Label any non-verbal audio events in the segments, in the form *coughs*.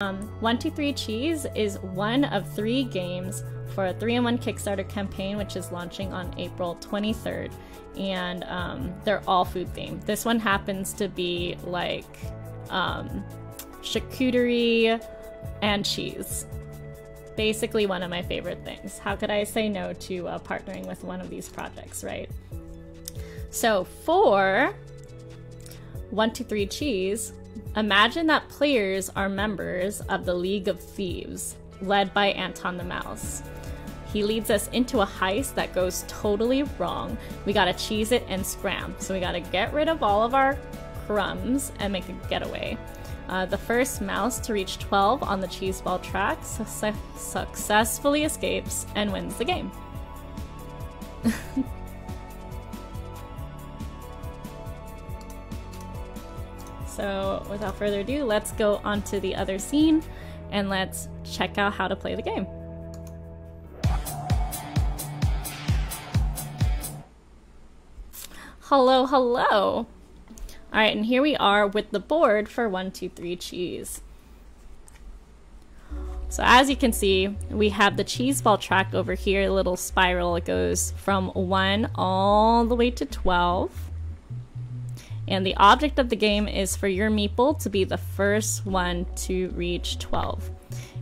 Um, 123 Cheese is one of three games for a 3 in 1 Kickstarter campaign, which is launching on April 23rd. And um, they're all food themed. This one happens to be like um, charcuterie and cheese. Basically, one of my favorite things. How could I say no to uh, partnering with one of these projects, right? So, for 123 Cheese, imagine that players are members of the League of Thieves, led by Anton the Mouse. He leads us into a heist that goes totally wrong. We gotta cheese it and scram. So we gotta get rid of all of our crumbs and make a getaway. Uh, the first mouse to reach 12 on the cheese ball track su successfully escapes and wins the game. *laughs* so without further ado, let's go on to the other scene and let's check out how to play the game. Hello, hello. All right, and here we are with the board for one, two, three cheese. So as you can see, we have the cheese ball track over here, a little spiral. It goes from 1 all the way to 12. And the object of the game is for your meeple to be the first one to reach 12.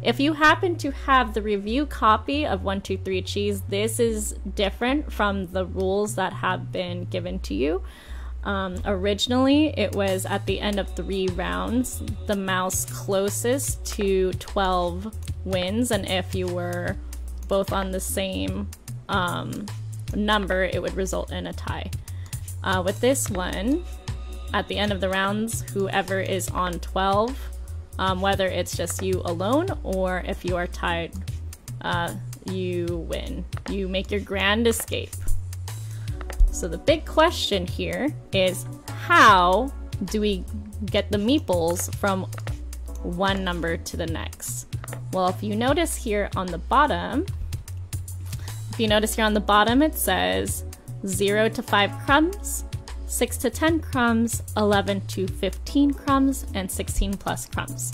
If you happen to have the review copy of 123 Cheese, this is different from the rules that have been given to you. Um, originally, it was at the end of three rounds, the mouse closest to 12 wins, and if you were both on the same um, number, it would result in a tie. Uh, with this one, at the end of the rounds, whoever is on 12, um, whether it's just you alone or if you are tied, uh, you win. You make your grand escape. So the big question here is how do we get the meeples from one number to the next? Well, if you notice here on the bottom, if you notice here on the bottom, it says 0 to 5 crumbs, 6 to 10 crumbs, 11 to 15 crumbs, and 16 plus crumbs.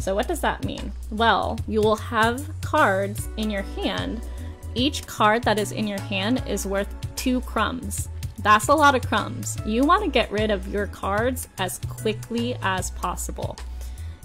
So what does that mean? Well, you will have cards in your hand. Each card that is in your hand is worth two crumbs. That's a lot of crumbs. You want to get rid of your cards as quickly as possible.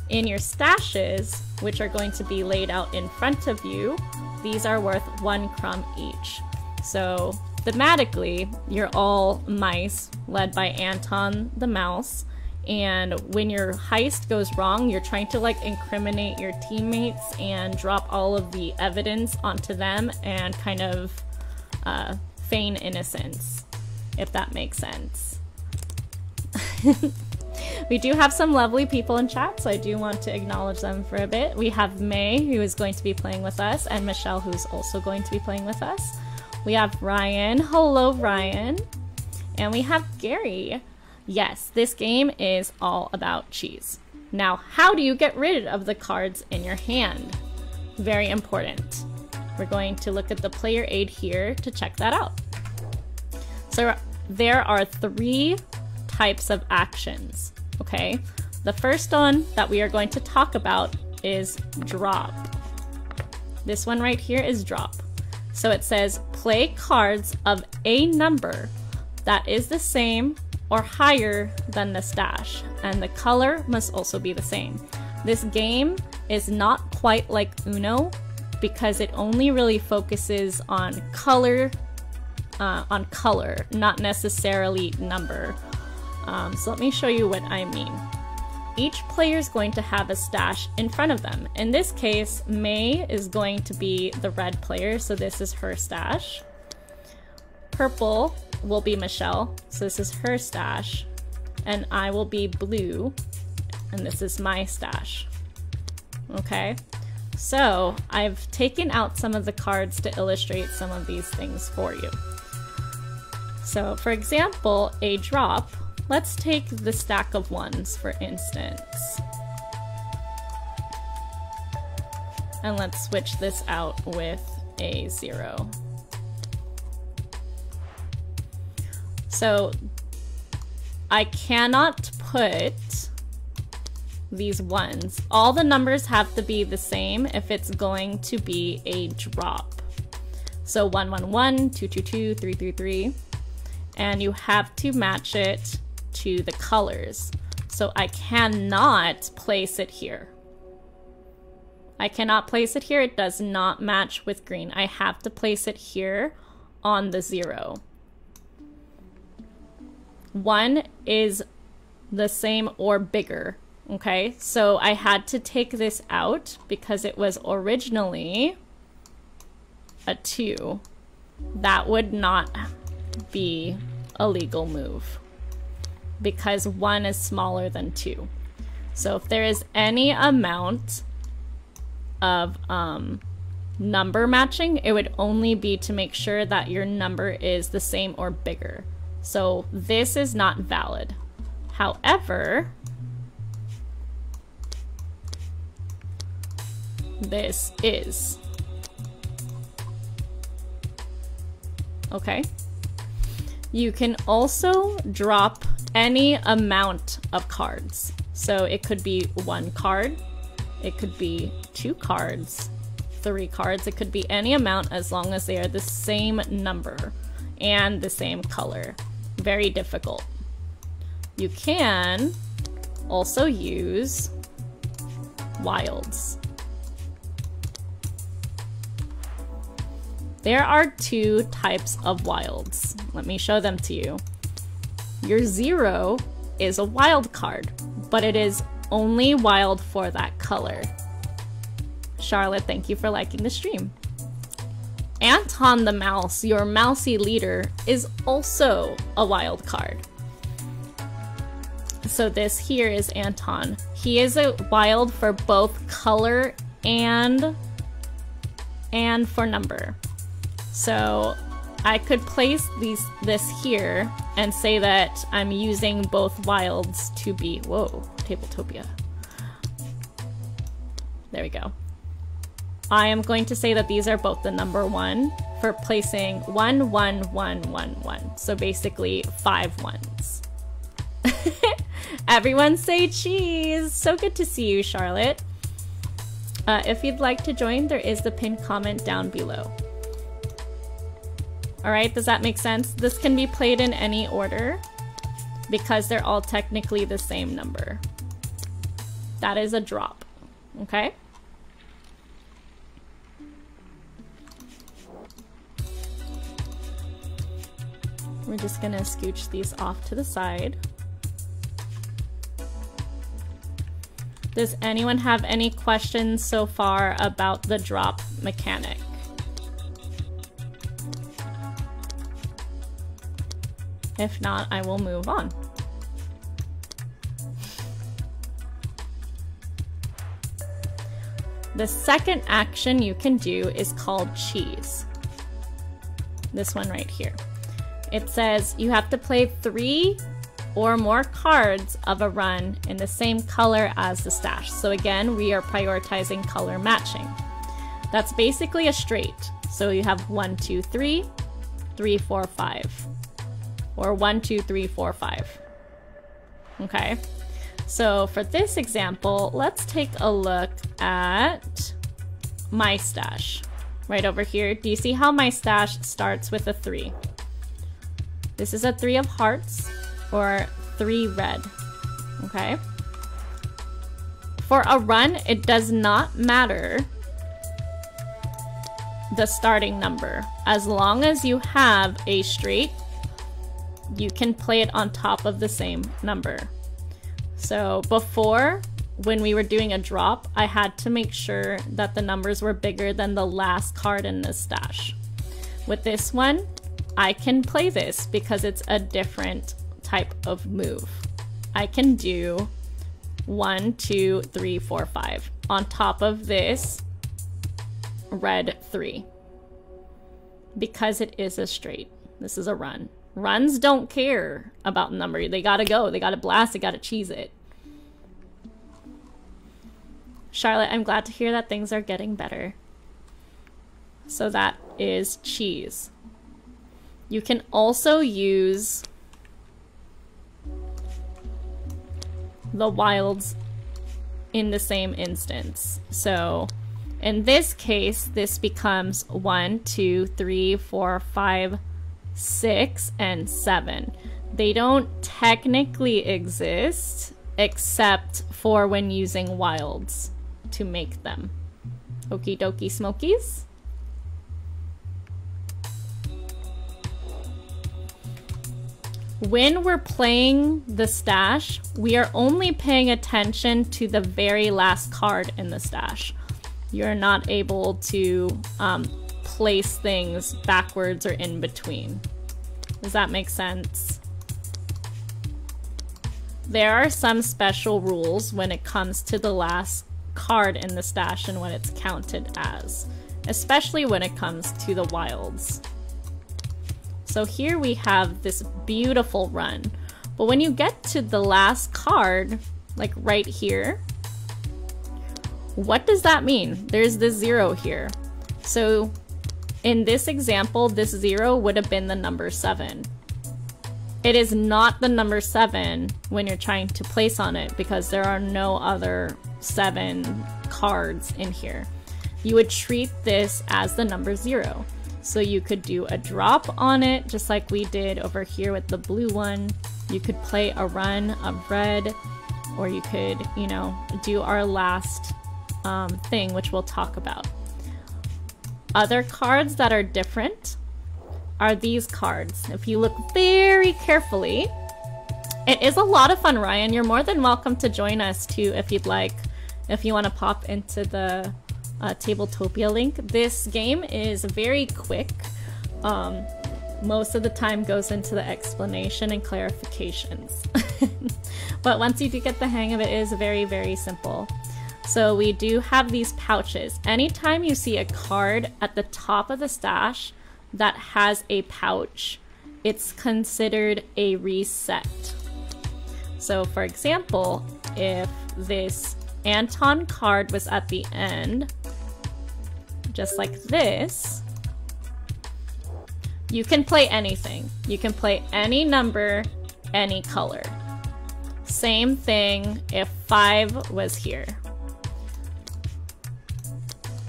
In your stashes, which are going to be laid out in front of you, these are worth one crumb each. So thematically, you're all mice led by Anton the mouse. And when your heist goes wrong, you're trying to like incriminate your teammates and drop all of the evidence onto them and kind of uh, feign innocence, if that makes sense. *laughs* we do have some lovely people in chat, so I do want to acknowledge them for a bit. We have May, who is going to be playing with us, and Michelle, who's also going to be playing with us. We have Ryan. Hello, Ryan. And we have Gary. Yes, this game is all about cheese. Now, how do you get rid of the cards in your hand? Very important. We're going to look at the player aid here to check that out. So there are three types of actions, okay? The first one that we are going to talk about is drop. This one right here is drop. So it says play cards of a number that is the same or higher than the stash, and the color must also be the same. This game is not quite like Uno because it only really focuses on color, uh, on color, not necessarily number. Um, so let me show you what I mean. Each player is going to have a stash in front of them. In this case, May is going to be the red player, so this is her stash. Purple will be Michelle, so this is her stash. And I will be blue, and this is my stash. Okay? So I've taken out some of the cards to illustrate some of these things for you. So for example, a drop, let's take the stack of ones for instance. And let's switch this out with a zero. So I cannot put these ones. All the numbers have to be the same if it's going to be a drop. So 111, 222, 333. And you have to match it to the colors. So I cannot place it here. I cannot place it here. It does not match with green. I have to place it here on the zero. One is the same or bigger. Okay, so I had to take this out because it was originally a two. That would not be a legal move because one is smaller than two. So if there is any amount of um, number matching, it would only be to make sure that your number is the same or bigger. So this is not valid. However, this is. Okay. You can also drop any amount of cards. So it could be one card, it could be two cards, three cards, it could be any amount as long as they are the same number and the same color. Very difficult. You can also use wilds. There are two types of wilds. Let me show them to you. Your zero is a wild card, but it is only wild for that color. Charlotte, thank you for liking the stream. Anton the mouse, your mousy leader, is also a wild card. So this here is Anton. He is a wild for both color and and for number. So I could place these this here and say that I'm using both wilds to be whoa, Tabletopia. There we go. I am going to say that these are both the number one for placing one, one, one, one, one. So basically five ones. *laughs* Everyone say cheese! So good to see you, Charlotte. Uh, if you'd like to join, there is the pinned comment down below. Alright, does that make sense? This can be played in any order because they're all technically the same number. That is a drop, okay? We're just gonna scooch these off to the side. Does anyone have any questions so far about the drop mechanic? If not, I will move on. The second action you can do is called cheese. This one right here. It says you have to play three or more cards of a run in the same color as the stash. So again, we are prioritizing color matching. That's basically a straight. So you have one, two, three, three, four, five or one, two, three, four, five. Okay, so for this example, let's take a look at my stash right over here. Do you see how my stash starts with a three? This is a three of hearts or three red, okay? For a run, it does not matter the starting number. As long as you have a straight you can play it on top of the same number. So before, when we were doing a drop, I had to make sure that the numbers were bigger than the last card in the stash. With this one, I can play this because it's a different type of move. I can do one, two, three, four, five on top of this red three because it is a straight. This is a run. Runs don't care about number. They gotta go. They gotta blast. They gotta cheese it. Charlotte, I'm glad to hear that things are getting better. So that is cheese. You can also use the wilds in the same instance. So in this case, this becomes one, two, three, four, five, six, and seven. They don't technically exist except for when using wilds to make them. Okie dokie smokies. When we're playing the stash, we are only paying attention to the very last card in the stash. You're not able to um, place things backwards or in between. Does that make sense? There are some special rules when it comes to the last card in the stash and what it's counted as, especially when it comes to the wilds. So here we have this beautiful run. But when you get to the last card, like right here, what does that mean? There's this zero here. So in this example, this zero would have been the number seven. It is not the number seven when you're trying to place on it because there are no other seven cards in here. You would treat this as the number zero. So you could do a drop on it, just like we did over here with the blue one. You could play a run of red, or you could, you know, do our last um, thing, which we'll talk about. Other cards that are different are these cards. If you look very carefully, it is a lot of fun, Ryan. You're more than welcome to join us too if you'd like. If you want to pop into the uh, Tabletopia link. This game is very quick. Um, most of the time goes into the explanation and clarifications. *laughs* but once you do get the hang of it, it is very, very simple. So we do have these pouches. Anytime you see a card at the top of the stash that has a pouch, it's considered a reset. So for example, if this Anton card was at the end, just like this, you can play anything. You can play any number, any color. Same thing if 5 was here.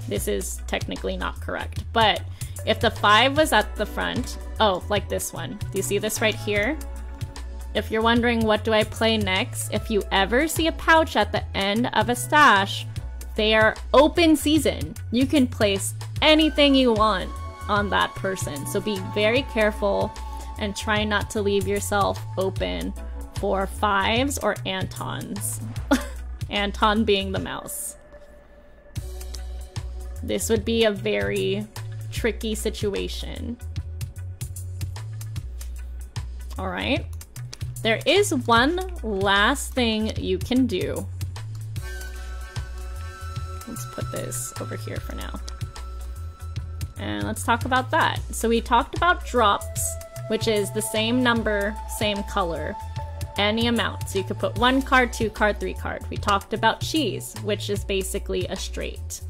This is technically not correct, but if the 5 was at the front, oh, like this one. Do you see this right here? If you're wondering what do I play next, if you ever see a pouch at the end of a stash, they are open season. You can place anything you want on that person. So be very careful and try not to leave yourself open for fives or Antons. *laughs* Anton being the mouse. This would be a very tricky situation. All right. There is one last thing you can do Let's put this over here for now. And let's talk about that. So we talked about drops, which is the same number, same color, any amount. So you could put one card, two card, three card. We talked about cheese, which is basically a straight.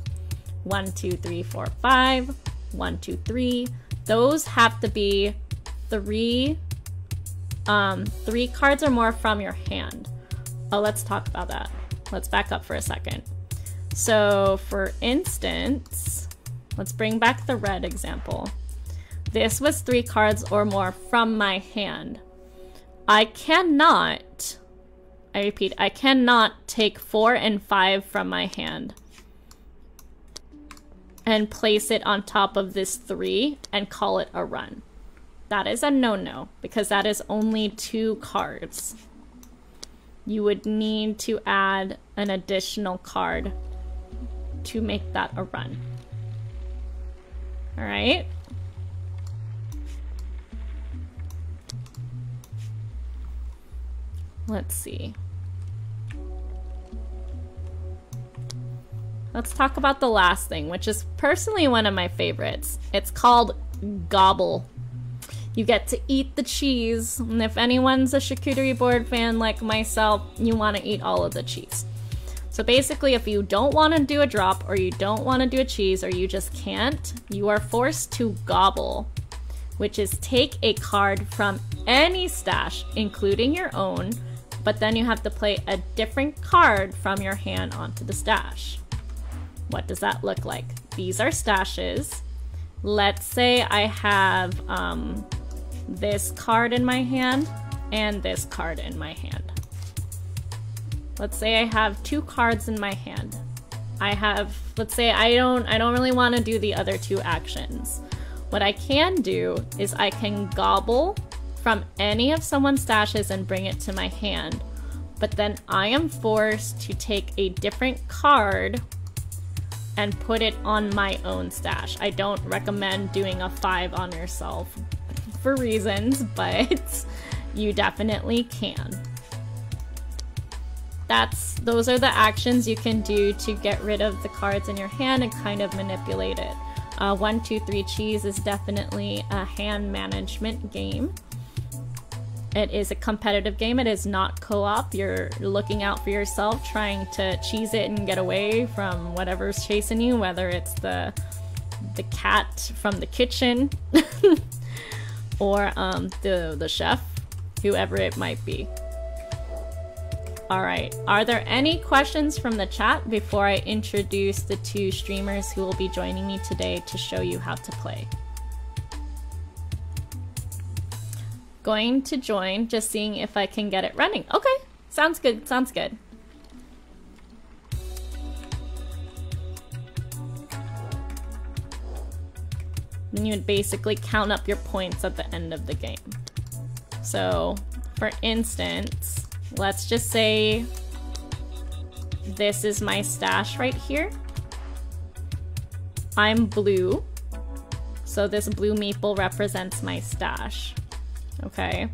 One, two, three, four, five. One, two, three. Those have to be three, um, three cards or more from your hand. Oh, let's talk about that. Let's back up for a second. So for instance, let's bring back the red example. This was three cards or more from my hand. I cannot, I repeat, I cannot take four and five from my hand and place it on top of this three and call it a run. That is a no-no because that is only two cards. You would need to add an additional card to make that a run. All right. Let's see. Let's talk about the last thing, which is personally one of my favorites. It's called Gobble. You get to eat the cheese, and if anyone's a charcuterie board fan like myself, you want to eat all of the cheese. So basically, if you don't want to do a drop or you don't want to do a cheese or you just can't, you are forced to gobble, which is take a card from any stash, including your own, but then you have to play a different card from your hand onto the stash. What does that look like? These are stashes. Let's say I have um, this card in my hand and this card in my hand. Let's say I have two cards in my hand. I have, let's say I don't, I don't really want to do the other two actions. What I can do is I can gobble from any of someone's stashes and bring it to my hand. But then I am forced to take a different card and put it on my own stash. I don't recommend doing a five on yourself for reasons, *laughs* but you definitely can. That's those are the actions you can do to get rid of the cards in your hand and kind of manipulate it. Uh, one, two, three cheese is definitely a hand management game. It is a competitive game. It is not co-op. You're looking out for yourself, trying to cheese it and get away from whatever's chasing you, whether it's the the cat from the kitchen *laughs* or um, the the chef, whoever it might be. All right. Are there any questions from the chat before I introduce the two streamers who will be joining me today to show you how to play? Going to join, just seeing if I can get it running. Okay, sounds good, sounds good. Then you would basically count up your points at the end of the game. So, for instance, let's just say this is my stash right here. I'm blue, so this blue meeple represents my stash. Okay.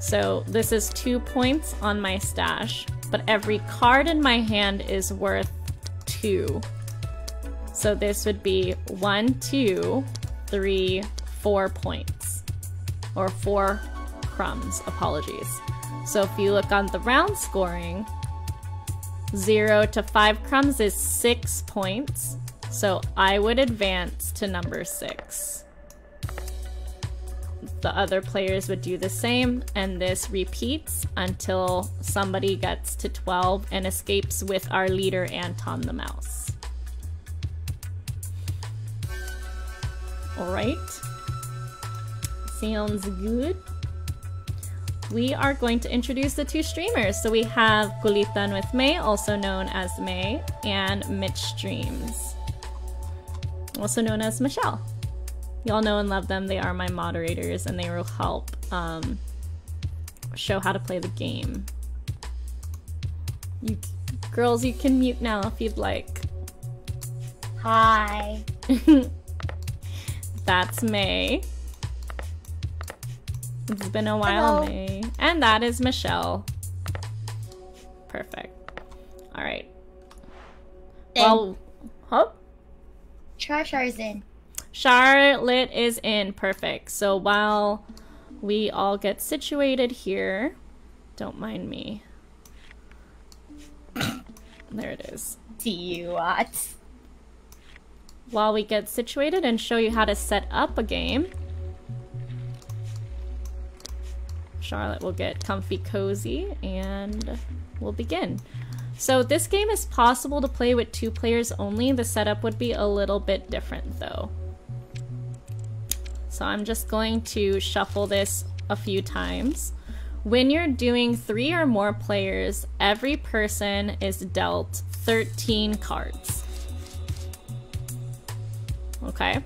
So this is two points on my stash, but every card in my hand is worth two. So this would be one, two, three, four points. Or four crumbs, apologies. So if you look on the round scoring, zero to five crumbs is six points. So I would advance to number six the other players would do the same, and this repeats until somebody gets to 12 and escapes with our leader, Anton the Mouse. Alright. Sounds good. We are going to introduce the two streamers. So we have Kulitan with May, also known as May, and Mitch Streams, also known as Michelle. Y'all know and love them. They are my moderators and they will help um, show how to play the game. You girls, you can mute now if you'd like. Hi. *laughs* That's May. It's been a while, Hello. May. And that is Michelle. Perfect. All right. Well, huh? Char-Char's in. Charlotte is in. Perfect. So while we all get situated here, don't mind me. *coughs* There it is. Do you what? While we get situated and show you how to set up a game, Charlotte will get comfy cozy and we'll begin. So this game is possible to play with two players only. The setup would be a little bit different though. So I'm just going to shuffle this a few times. When you're doing three or more players, every person is dealt 13 cards. Okay.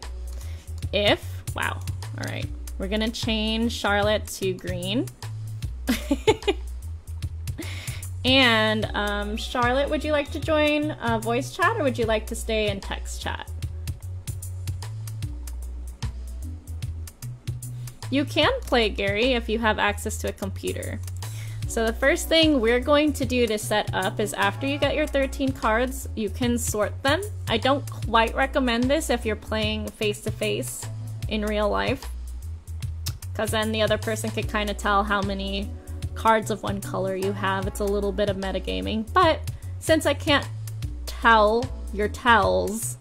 If, wow, all right. We're gonna change Charlotte to green. *laughs* and um, Charlotte, would you like to join uh, voice chat or would you like to stay in text chat? You can play Gary if you have access to a computer. So the first thing we're going to do to set up is after you get your 13 cards, you can sort them. I don't quite recommend this if you're playing face-to-face in real life, because then the other person can kind of tell how many cards of one color you have. It's a little bit of metagaming, but since I can't tell your tells,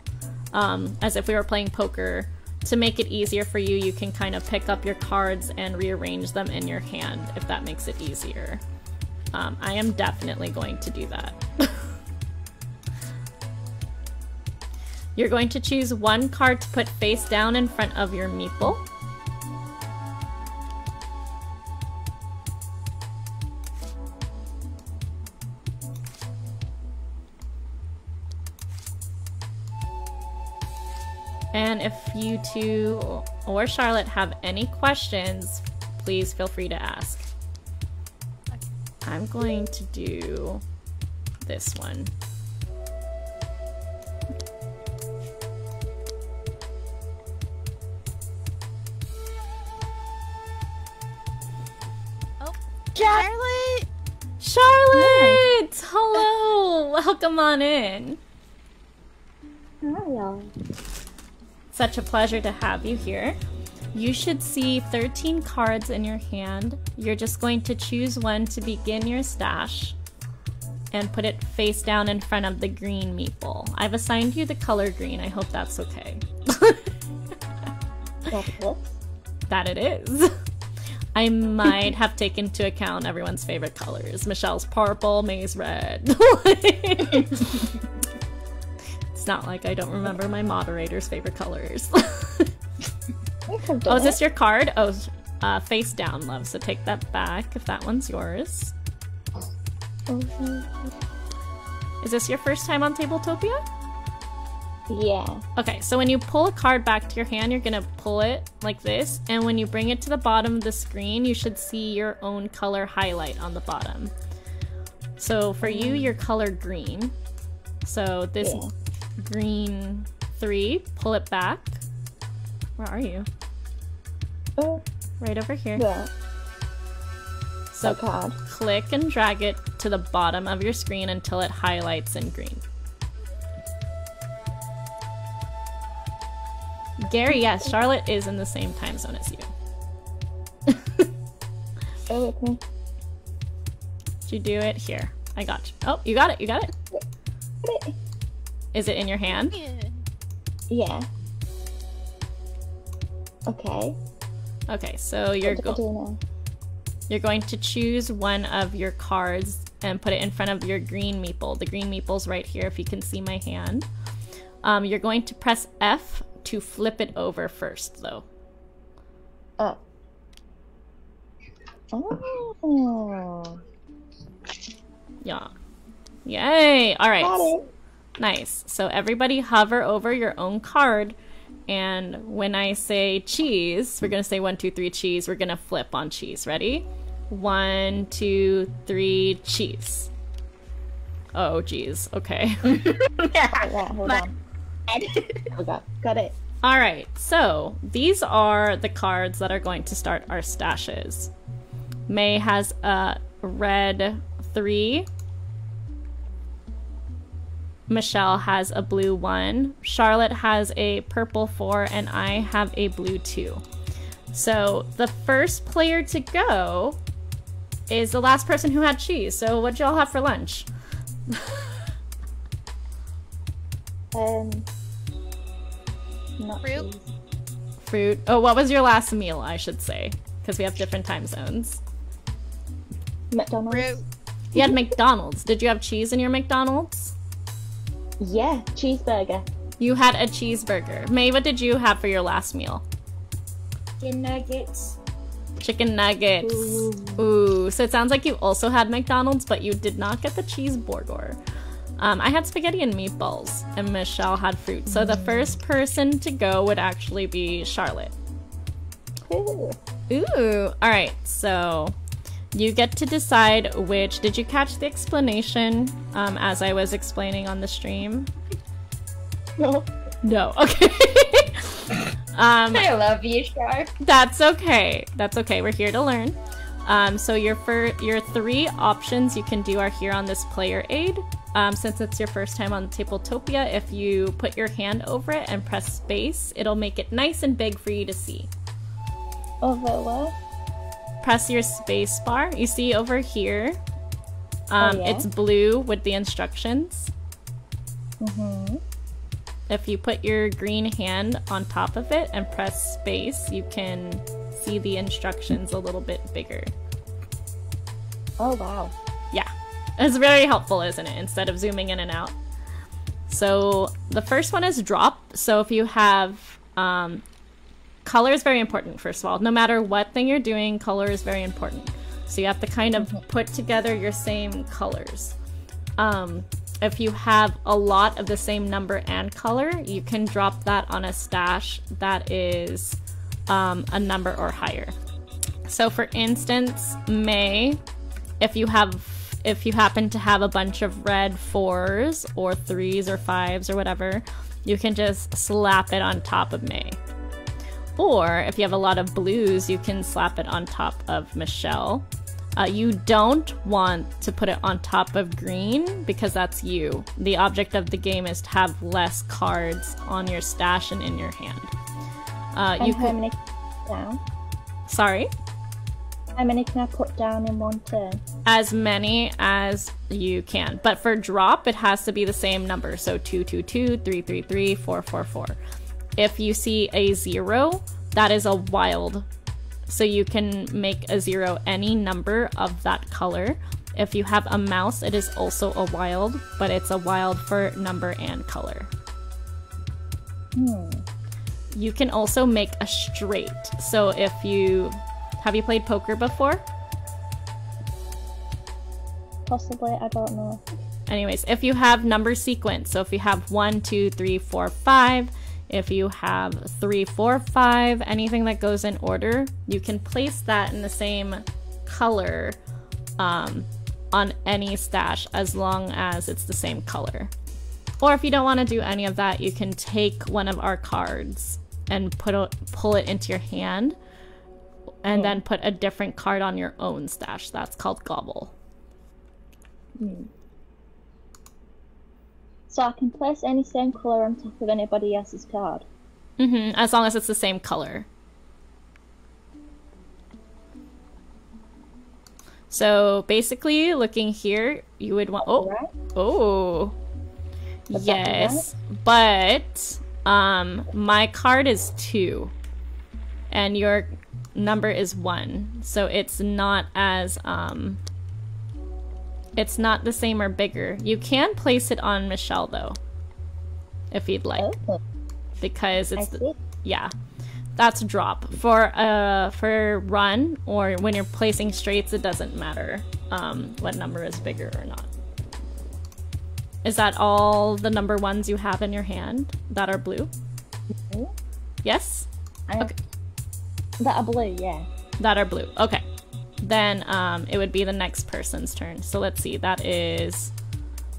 um, as if we were playing poker, to make it easier for you, you can kind of pick up your cards and rearrange them in your hand if that makes it easier. Um, I am definitely going to do that. *laughs* You're going to choose one card to put face down in front of your meeple. And if you two or Charlotte have any questions, please feel free to ask. I'm going to do this one. Oh, Charlotte! Charlotte! Hello! Welcome on in. Hello. Such a pleasure to have you here. You should see 13 cards in your hand. You're just going to choose one to begin your stash and put it face down in front of the green meeple. I've assigned you the color green. I hope that's okay. *laughs* That it is. I might have taken into account everyone's favorite colors. Michelle's purple, May's red. *laughs* it's not like I don't remember my moderator's favorite colors. *laughs* oh, is this your card? Oh, uh, face down, love. So take that back if that one's yours. Is this your first time on Tabletopia? Yeah. Okay, so when you pull a card back to your hand, you're gonna pull it like this, and when you bring it to the bottom of the screen, you should see your own color highlight on the bottom. So for you, your color green. So this Yeah. Green three, pull it back. Where are you? Oh, Right over here. yeah. So A click and drag it to the bottom of your screen until it highlights in green. Gary, yes, Charlotte is in the same time zone as you. *laughs* Oh, me. Did you do it? Here. I got you. Oh, you got it. You got it. Is it in your hand? Yeah. Okay. Okay, so you're go- you're going to choose one of your cards and put it in front of your green meeple. The green meeple's right here if you can see my hand. Um, you're going to press F to flip it over first, though. Oh. Oh. Yeah. Yay! All right. Got it. Nice. So everybody hover over your own card, and when I say cheese, we're gonna say one, two, three, cheese. We're gonna flip on cheese. Ready? One, two, three, cheese. Oh, geez. Okay. Yeah, *laughs* hold My- on. Oh, *laughs* got, got it. All right. So these are the cards that are going to start our stashes. May has a red three. Michelle has a blue one. Charlotte has a purple four, and I have a blue two. So the first player to go is the last person who had cheese. So what'd y'all have for lunch? *laughs* Um. Not Fruit. cheese. Fruit. Oh, what was your last meal? I should say, because we have different time zones. McDonald's. Fruit. You had McDonald's. Did you have cheese in your McDonald's? Yeah, cheeseburger. You had a cheeseburger. May, what did you have for your last meal? Chicken nuggets. Chicken nuggets. Ooh. Ooh. So it sounds like you also had McDonald's, but you did not get the cheeseburger. Um, I had spaghetti and meatballs, and Michelle had fruit. So the first person to go would actually be Charlotte. Ooh. Ooh. All right. So you get to decide which. Did you catch the explanation um, as I was explaining on the stream? No. No. *laughs* Okay. um, I love you, Sharp. That's okay. That's okay. We're here to learn. Um, so your fir- your three options you can do are here on this player aid. Um, since it's your first time on Tabletopia, if you put your hand over it and press space, it'll make it nice and big for you to see. Over where? Press your space bar. You see over here, um, yeah? it's blue with the instructions. Mm-hmm. If you put your green hand on top of it and press space, you can see the instructions a little bit bigger. Oh wow. Yeah. It's very helpful, isn't it? Instead of zooming in and out. So the first one is drop. So if you have um, color is very important, first of all. No matter what thing you're doing, color is very important. So you have to kind of put together your same colors. Um, if you have a lot of the same number and color, you can drop that on a stash that is um, a number or higher. So for instance, May, if you have if you happen to have a bunch of red fours or threes or fives or whatever, you can just slap it on top of May. Or if you have a lot of blues, you can slap it on top of Michelle. Uh, you don't want to put it on top of green because that's you. The object of the game is to have less cards on your stash and in your hand. Uh, you how many down? Sorry? How many can I put down in one turn? as many as you can. But for drop, it has to be the same number. So 222, 333, 444. If you see a zero, that is a wild. So you can make a zero any number of that color. If you have a mouse, it is also a wild, but it's a wild for number and color. Hmm. You can also make a straight. So if you have you played poker before? Possibly, I don't know. Anyways, if you have number sequence, so if you have one, two, three, four, five, if you have three, four, five, anything that goes in order, you can place that in the same color um, on any stash as long as it's the same color. Or if you don't want to do any of that, you can take one of our cards and put a, pull it into your hand and then put a different card on your own stash. That's called gobble. So I can place any same colour on top of anybody else's card. hmm as long as it's the same color. So basically, looking here, you would want. Oh, Right? oh, Would that be yes, but um, my card is two, and your number is one, so it's not as um, it's not the same or bigger. You can place it on Michelle though, if you'd like, Oh, because it's the, yeah. That's a drop. For uh for run or when you're placing straights it doesn't matter um what number is bigger or not. Is that all the number ones you have in your hand that are blue? Mhm. yes? I Okay. That are blue, yeah. that are blue. Okay then um it would be the next person's turn so let's see that is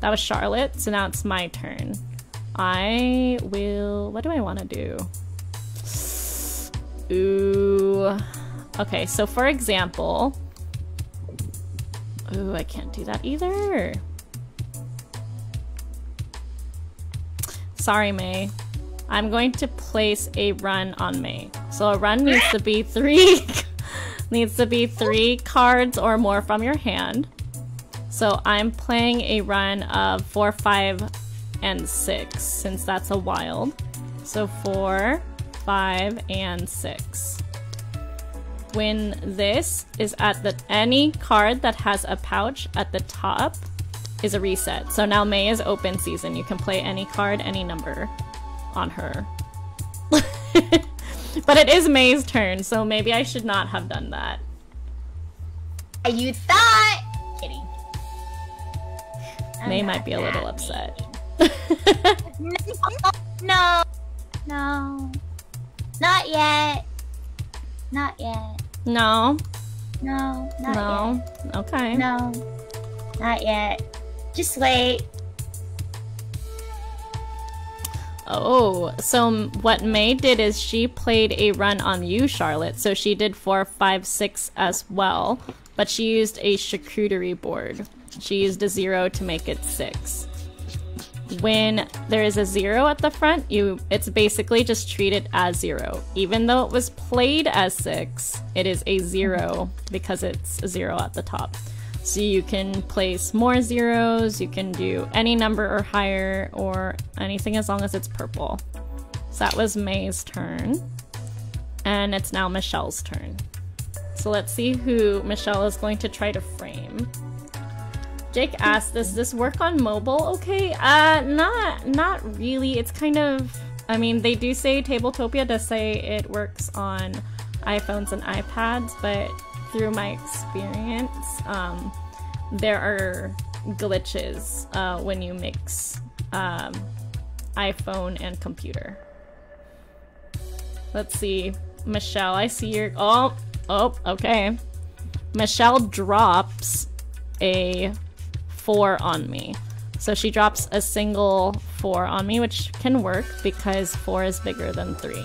that was charlotte so now it's my turn i will what do i want to do Ooh. Okay, so for example. Ooh, I can't do that either. Sorry, May. I'm going to place a run on May. So a run needs to be three *laughs* needs to be three cards or more from your hand. So I'm playing a run of four, five, and six, since that's a wild. So four, five, and six. When this is at the any card that has a pouch at the top is a reset. So now May is open season. You can play any card, any number on her. *laughs* but it is May's turn, so maybe I should not have done that. Uh, you thought? Kidding. I'm May might be a little upset. *laughs* No, no, not yet. Not yet. no, No, not no. Okay. No, not yet. Just wait. Oh, so what May did is she played a run on you, Charlotte. So she did four, five, six as well, but she used a charcuterie board. She used a zero to make it six. When there is a zero at the front, you it's basically just treated as zero. Even though it was played as six, it is a zero because it's a zero at the top. So you can place more zeros, you can do any number or higher, or anything as long as it's purple. So that was May's turn. And it's now Michelle's turn. So let's see who Michelle is going to try to frame. Jake asked, "Does this work on mobile?" Okay, uh, not not really. It's kind of. I mean, they do say Tabletopia does say it works on iPhones and iPads, but through my experience, um, there are glitches uh, when you mix um, iPhone and computer. Let's see, Michelle. I see your. Oh, oh, okay. Michelle drops a four on me. So she drops a single four on me, which can work because four is bigger than three.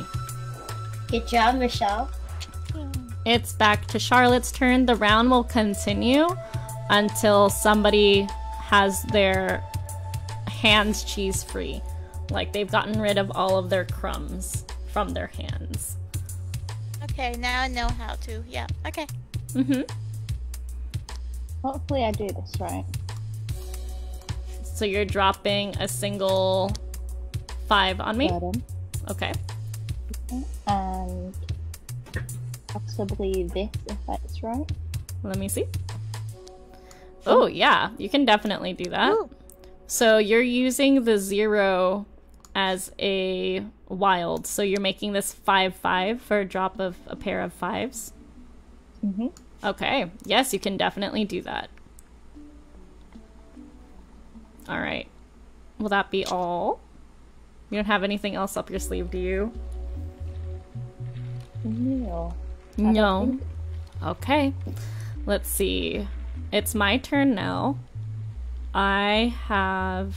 Good job, Michelle. It's back to Charlotte's turn. The round will continue until somebody has their hands cheese free. Like they've gotten rid of all of their crumbs from their hands. Okay, now I know how to. Yeah. Okay. Mm-hmm. Hopefully I do this right. So you're dropping a single five on me? Okay. And possibly this if that's right. Let me see. Oh, yeah, you can definitely do that. Ooh. So you're using the zero as a wild. So you're making this 5 5 for a drop of a pair of fives. Mm-hmm. Okay, yes, you can definitely do that. All right. Will that be all? You don't have anything else up your sleeve, do you? No. No. Okay. Let's see. It's my turn now. I have.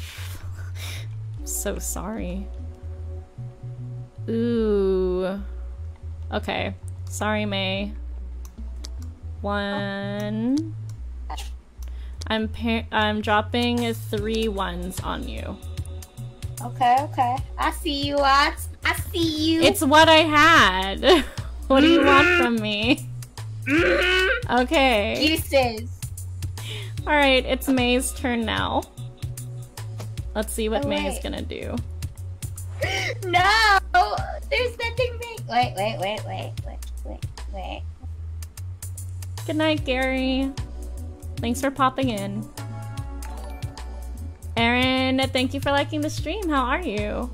*laughs* so sorry. Ooh. Okay. Sorry, May. One. I'm I'm dropping three ones on you. Okay, okay. I see you, Watts. I see you. It's what I had. *laughs* what do you want mm-hmm. from me? Mm-hmm. Okay. uses. All right, it's May's turn now. Let's see what Oh, May is gonna do. *gasps* No, there's nothing big. Wait, wait, wait, wait, wait, wait, wait. Good night, Gary. Thanks for popping in. Aaron, thank you for liking the stream. How are you?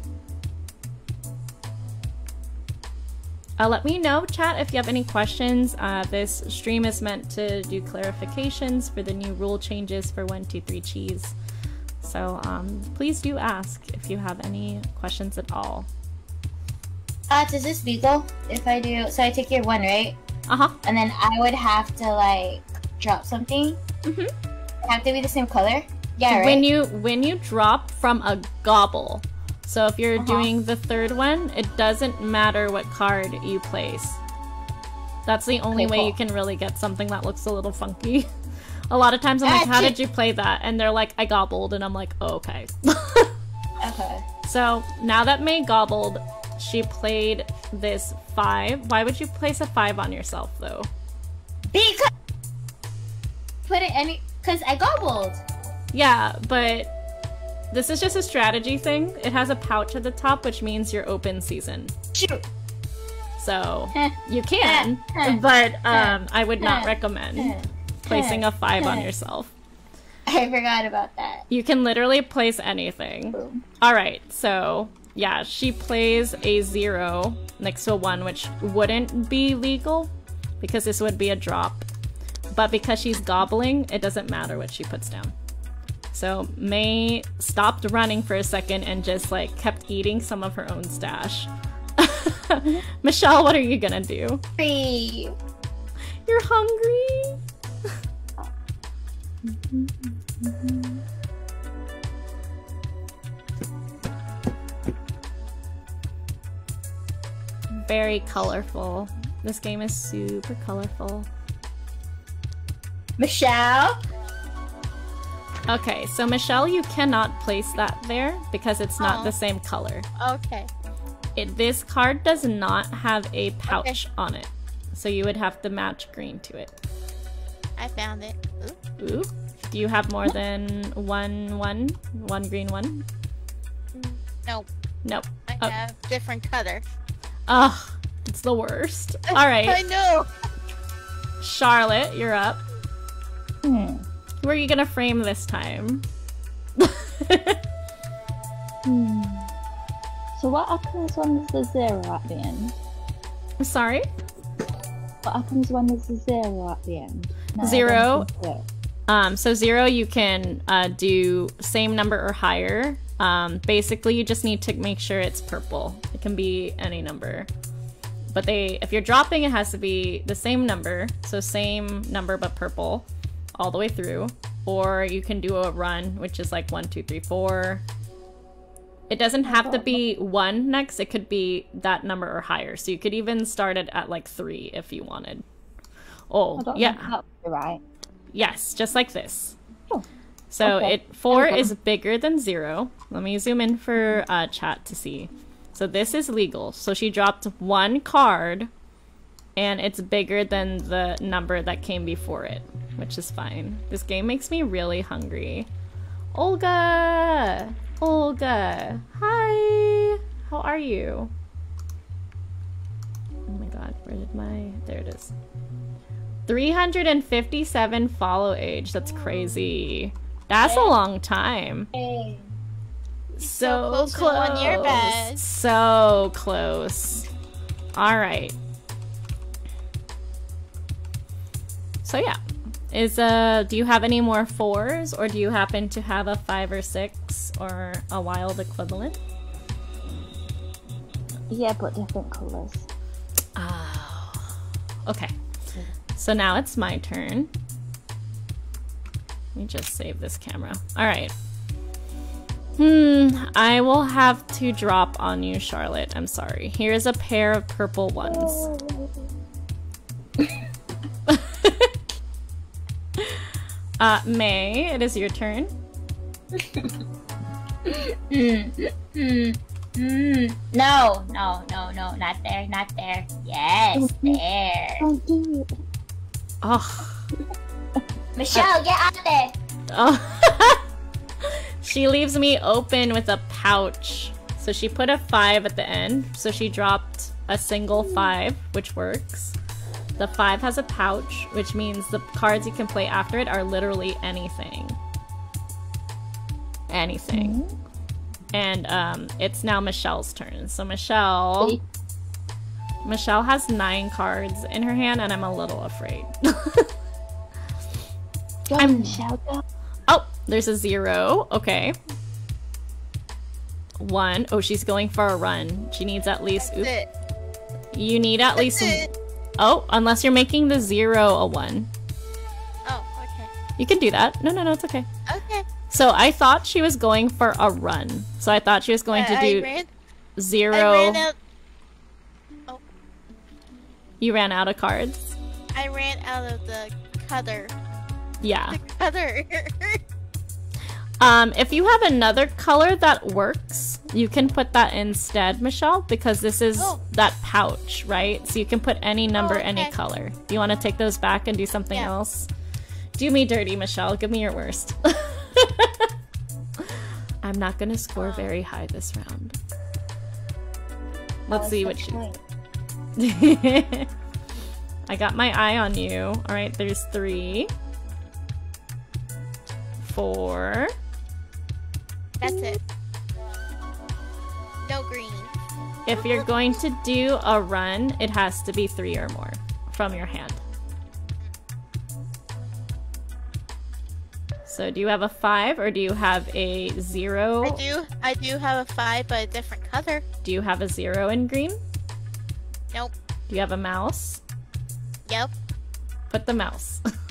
Uh, let me know, chat, if you have any questions. Uh, this stream is meant to do clarifications for the new rule changes for 123 Cheese. So um, please do ask if you have any questions at all. Uh, does this legal? If I do, so I take your one, right? Uh huh. And then I would have to like drop something. Mhm. Have to be the same color. Yeah, right. When you when you drop from a gobble, so if you're Uh-huh. doing the third one, it doesn't matter what card you place. That's the only Okay, way cool. you can really get something that looks a little funky. *laughs* a lot of times I'm like, "How did you play that?" And they're like, "I gobbled," and I'm like, oh, "Okay." *laughs* okay. so now that May gobbled, she played this five. Why would you place a five on yourself though? Because put it any because I gobbled. Yeah, but this is just a strategy thing. It has a pouch at the top, which means you're open season. Shoot. So eh. you can, eh. Eh. but um, I would not recommend placing a five on yourself. I forgot about that. You can literally place anything. Boom. All right, so yeah, she plays a zero next to a one, which wouldn't be legal because this would be a drop. But because she's gobbling, it doesn't matter what she puts down. So May stopped running for a second and just like kept eating some of her own stash. *laughs* Michelle, what are you gonna do? Three. You're hungry? Very colorful. This game is super colorful. Michelle. Okay, so Michelle, you cannot place that there because it's not Oh. the same color. Okay. It, this card does not have a pouch on it, so you would have to match green to it. I found it. Ooh. Ooh. Do you have more than one one? One green one? Nope. Nope. I Oh. have different color. Ugh, it's the worst. All *laughs* right. I know. Charlotte, you're up. Hmm. Who are you gonna frame this time? Hmm. *laughs* So what happens when there's a zero at the end? I'm sorry? What happens when there's a zero at the end? No, Zero? I don't think so. Um, so zero, you can uh, do same number or higher. Um, basically, you just need to make sure it's purple. It can be any number, but they, if you're dropping, it has to be the same number. So same number but purple, all the way through. Or you can do a run, which is like one, two, three, four. It doesn't have to be one next. It could be that number or higher. So you could even start it at like three if you wanted. Oh, yeah. right. Yes, just like this. Oh, So okay. it four Okay. is bigger than zero. Let me zoom in for uh, chat to see. So this is legal. So she dropped one card, and it's bigger than the number that came before it, which is fine. This game makes me really hungry. Olga, Olga, hi. How are you? Oh my god, where did my? There it is. 357 follow age. That's crazy. That's a long time. Hey. So, close close. one year, Baz. So close. All right. So yeah. Is uh do you have any more fours or do you happen to have a 5 or 6 or a wild equivalent? Yeah, but different colours. Oh. Okay. So now it's my turn. Let me just save this camera. All right. Hmm, I will have to drop on you, Charlotte. I'm sorry. Here's a pair of purple ones. *laughs* uh, May, it is your turn. Mm, mm, mm. No, no, no, no, not there, not there. Yes, there. Don't do it. Oh. Michelle, get out of there. Oh. *laughs* she leaves me open with a pouch. So she put a five at the end. So she dropped a single five, which works. The five has a pouch, which means the cards you can play after it are literally anything. Anything. And um, it's now Michelle's turn. So Michelle? Michelle has nine cards in her hand, and I'm a little afraid. *laughs* Go, I'm- Michelle, go. Oh, there's a zero. Okay. One. Oh, she's going for a run. She needs at least. That's it. you need at That's least. it. Oh, unless you're making the zero a one. Oh, okay. You can do that. No, no, no, it's okay. Okay. So I thought she was going for a run. So I thought she was going uh, to do I ran, zero. I ran out. Oh. You ran out of cards. I ran out of the cutter. Yeah. The cutter. *laughs* Um, if you have another color that works, you can put that instead, Michelle, because this is Oh. that pouch, right? So you can put any number, Oh, any color. Do you want to take those back and do something Yeah. else? Do me dirty, Michelle. Give me your worst. *laughs* I'm not gonna score Oh. very high this round. Let's see what you... *laughs* I got my eye on you. All right, there's three, four. That's it. No green. If you're going to do a run, it has to be three or more from your hand. So, do you have a five or do you have a zero? I do. I do have a five, but a different color. Do you have a zero in green? Nope. Do you have a mouse? Yep. Put the mouse. *laughs*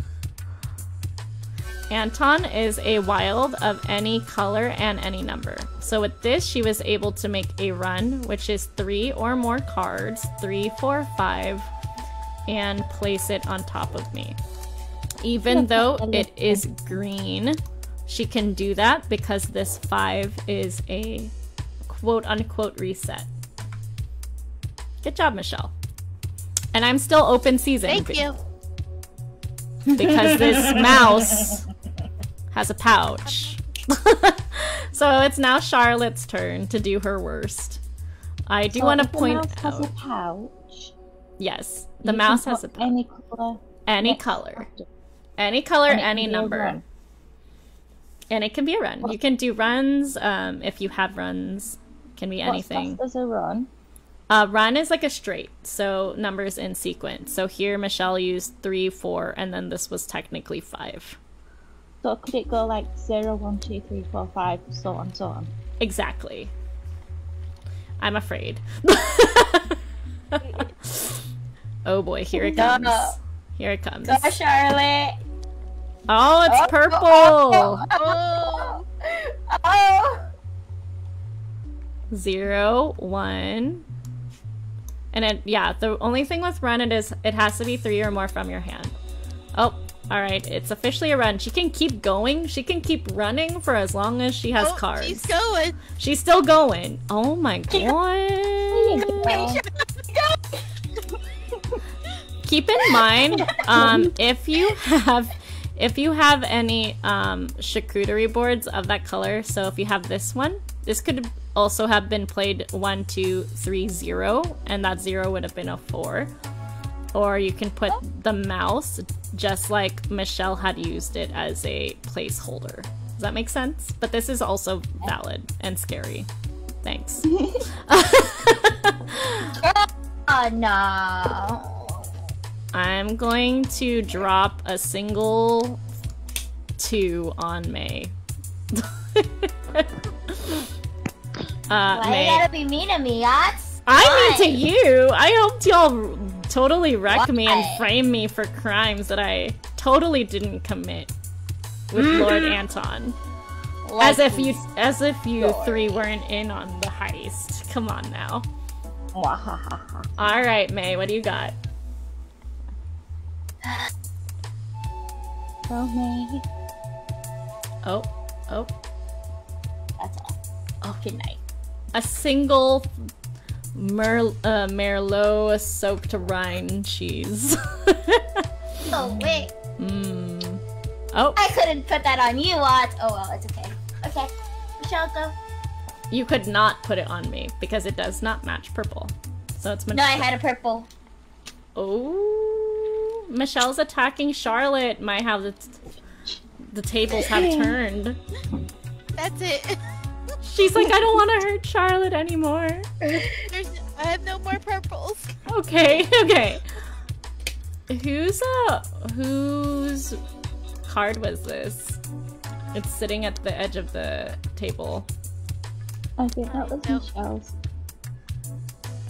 Anton is a wild of any color and any number. So with this, she was able to make a run, which is three or more cards, three, four, five, and place it on top of me. Even though it is green, she can do that because this five is a quote unquote reset. Good job, Michelle. And I'm still open season Thank you. because this *laughs* mouse has a pouch. *laughs* so it's now Charlotte's turn to do her worst. I do So want to if the point mouse has out a pouch. yes, the mouse has a pouch. any color. any color, any color, any can be a number. And it can be a run. You can do runs um, if you have runs. Can be anything. What's a run? Uh, run is like a straight, so numbers in sequence. So here Michelle used three, four, and then this was technically five. So could it go like zero, one, two, three, four, five, so on, so on? Exactly. I'm afraid. *laughs* oh boy, here it comes. Here it comes. Go, Charlotte. Oh, it's oh. purple. Oh. *laughs* Oh. Zero, one. And then, yeah, the only thing with run it is it has to be three or more from your hand. Oh, all right, it's officially a run. She can keep going. She can keep running for as long as she has Oh, cards. She's going. She's still going. Oh my *laughs* god. Keep in *laughs* mind, um, if you have if you have any um, charcuterie boards of that color, so if you have this one, this could also have been played one, two, three, zero, and that zero would have been a four. Or you can put the mouse just like Michelle had used it as a placeholder. Does that make sense? But this is also valid and scary. Thanks. *laughs* Oh no. I'm going to drop a single two on May. *laughs* uh, Why May. you gotta be mean to me, Yachts? I mean to you. I hoped y'all totally wreck me and frame me for crimes that I totally didn't commit with mm-hmm. Lord Anton. As if you, as if you three weren't in on the heist. Come on now. All right, May. What do you got? *sighs* Tell me. Oh, oh, That's all. oh. Good night. a single Mer- uh, Merlot soaked rind cheese. *laughs* Oh wait, mm. Oh, I couldn't put that on you, Watts. Oh well, it's okay. Okay, Michelle, go. you could not put it on me because it does not match purple. So it's No, I had a purple. Oh, Michelle's attacking Charlotte. My how the the tables have turned. *laughs* That's it. *laughs* She's like, I don't want to hurt Charlotte anymore. There's, I have no more purples. Okay, *laughs* okay. Who's uh whose card was this? It's sitting at the edge of the table. I think that was Nope. Michelle's.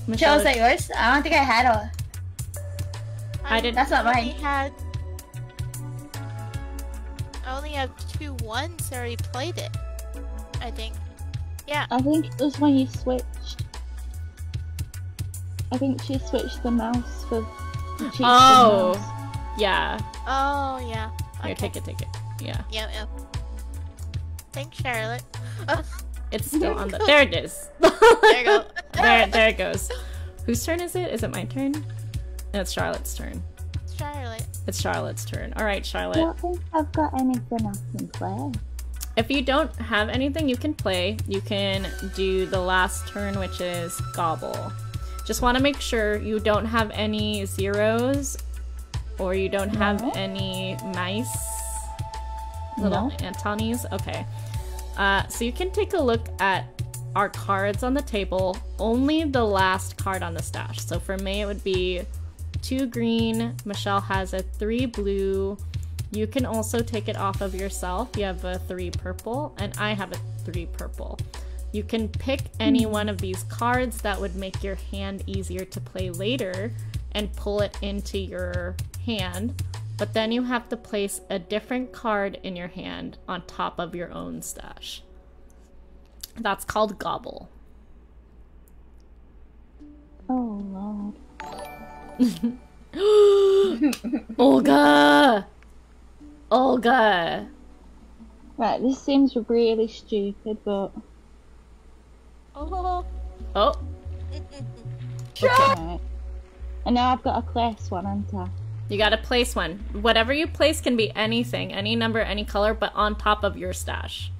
Michelle, is that yours? I don't think I had a. I didn't- That's not only mine. Had, I only have two ones. I already played it. I think. Yeah. I think it was when you switched. I think she switched the mouse for the cheeks Oh. and mouse. Yeah. Oh yeah. Here, Okay. take it, take it. Yeah. Yeah, yeah. Thanks, Charlotte. Oh, *laughs* It's still on the *laughs* There it is. there you go. *laughs* there there it goes. Whose turn is it? Is it my turn? No, it's Charlotte's turn. Charlotte. It's Charlotte's turn. Alright, Charlotte. I don't think I've got anything I can play. If you don't have anything you can play, you can do the last turn, which is gobble. Just want to make sure you don't have any zeros or you don't have No. any mice. Little No. Antonis. Okay. Uh, so you can take a look at our cards on the table. Only the last card on the stash. So for me, it would be two green. Michelle has a three blue. You can also take it off of yourself. You have a three purple, and I have a three purple. You can pick any one of these cards that would make your hand easier to play later and pull it into your hand. But then you have to place a different card in your hand on top of your own stash. That's called gobble. Oh lord. *gasps* Olga! Olga! Right, this seems really stupid, but Oh. Oh, right. And now I've got a class one, haven't I? you gotta place one. Whatever you place can be anything, any number, any color, but on top of your stash.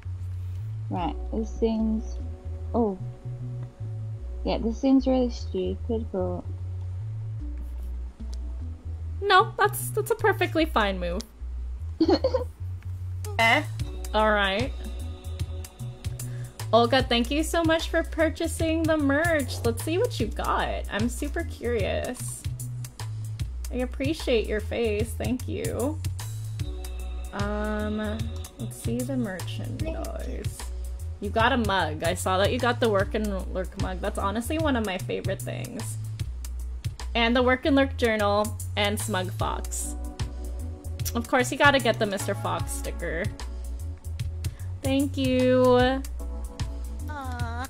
Right, this seems. Oh. Yeah, this seems really stupid, but. No, that's that's a perfectly fine move. *laughs* Eh? All right. Olga, thank you so much for purchasing the merch. Let's see what you got. I'm super curious. I appreciate your face. Thank you. Um, let's see the merchandise. You got a mug. I saw that you got the Work and Lurk mug. That's honestly one of my favorite things. And the Work and Lurk journal and Smug Fox. Of course, you gotta get the Mr. Fox sticker. Thank you. Aw.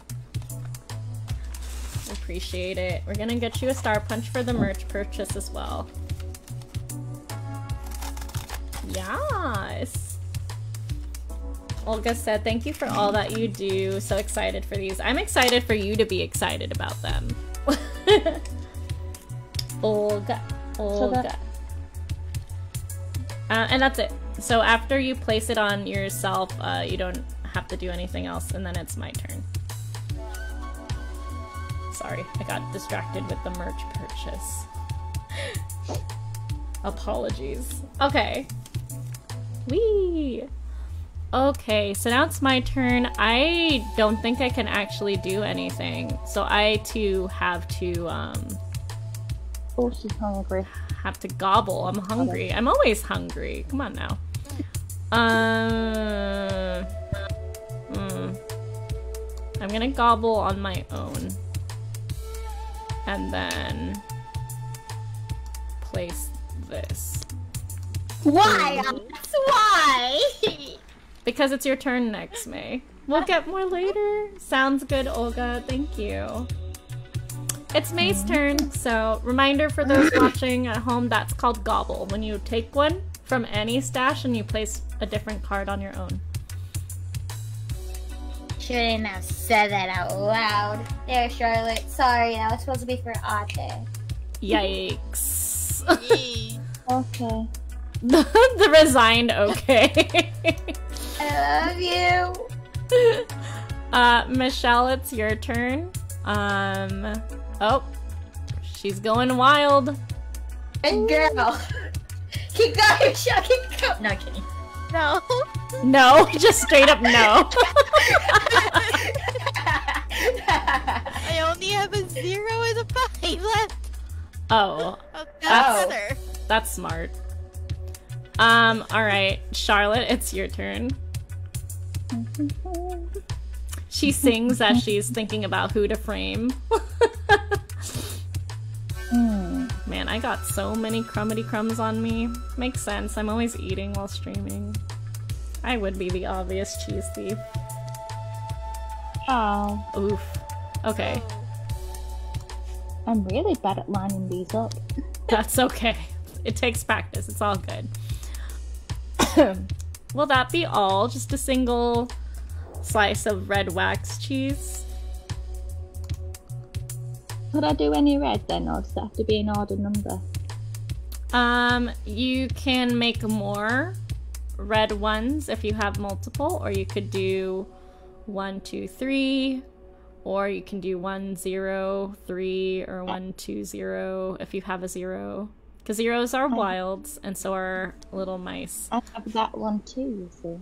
Appreciate it. We're gonna get you a Star Punch for the merch purchase as well. Yes. Olga said, thank you for all that you do. So excited for these. I'm excited for you to be excited about them. *laughs* Olga. Olga. that- Uh, and that's it. So after you place it on yourself, uh, you don't have to do anything else, and then it's my turn. Sorry, I got distracted with the merch purchase. *laughs* Apologies. Okay. Wee. Okay, so now it's my turn. I don't think I can actually do anything. So I too have to um Oh, she's hungry. Have to gobble. I'm hungry. I'm always hungry. Come on now. Uh, mm. I'm gonna gobble on my own. And then place this. Why? Why. Because it's your turn next, May. We'll get more later. Sounds good, Olga. Thank you. It's May's turn, so reminder for those *coughs* watching at home that's called Gobble. When you take one from any stash and you place a different card on your own. Shouldn't have said that out loud. There, Charlotte. Sorry, that was supposed to be for Ate. Yikes. *laughs* Okay. *laughs* the resigned okay. I love you. *laughs* uh, Michelle, it's your turn. Um, oh, she's going wild. Good girl. *laughs* Keep going, Michelle. Keep going. No kidding. No. No, *laughs* just straight up no. I only have a zero and a five left. oh, Oh, That's- that's better. That's smart. Um, alright. Charlotte, it's your turn. *laughs* She sings as she's thinking about who to frame. Hmm. Man, I got so many crumbity crumbs on me. Makes sense. I'm always eating while streaming. I would be the obvious cheese thief. Oh, Oof. Okay, I'm really bad at lining these up. *laughs* that's okay. It takes practice. It's all good. *coughs* Will that be all? Just a single slice of red wax cheese? Could I do any red then, or does it have to be an order number? Um, you can make more red ones if you have multiple, or you could do one, two, three, or you can do one, zero, three, or one, two, zero if you have a zero. Because zeros are wilds, and so are little mice. I have that one too, you see.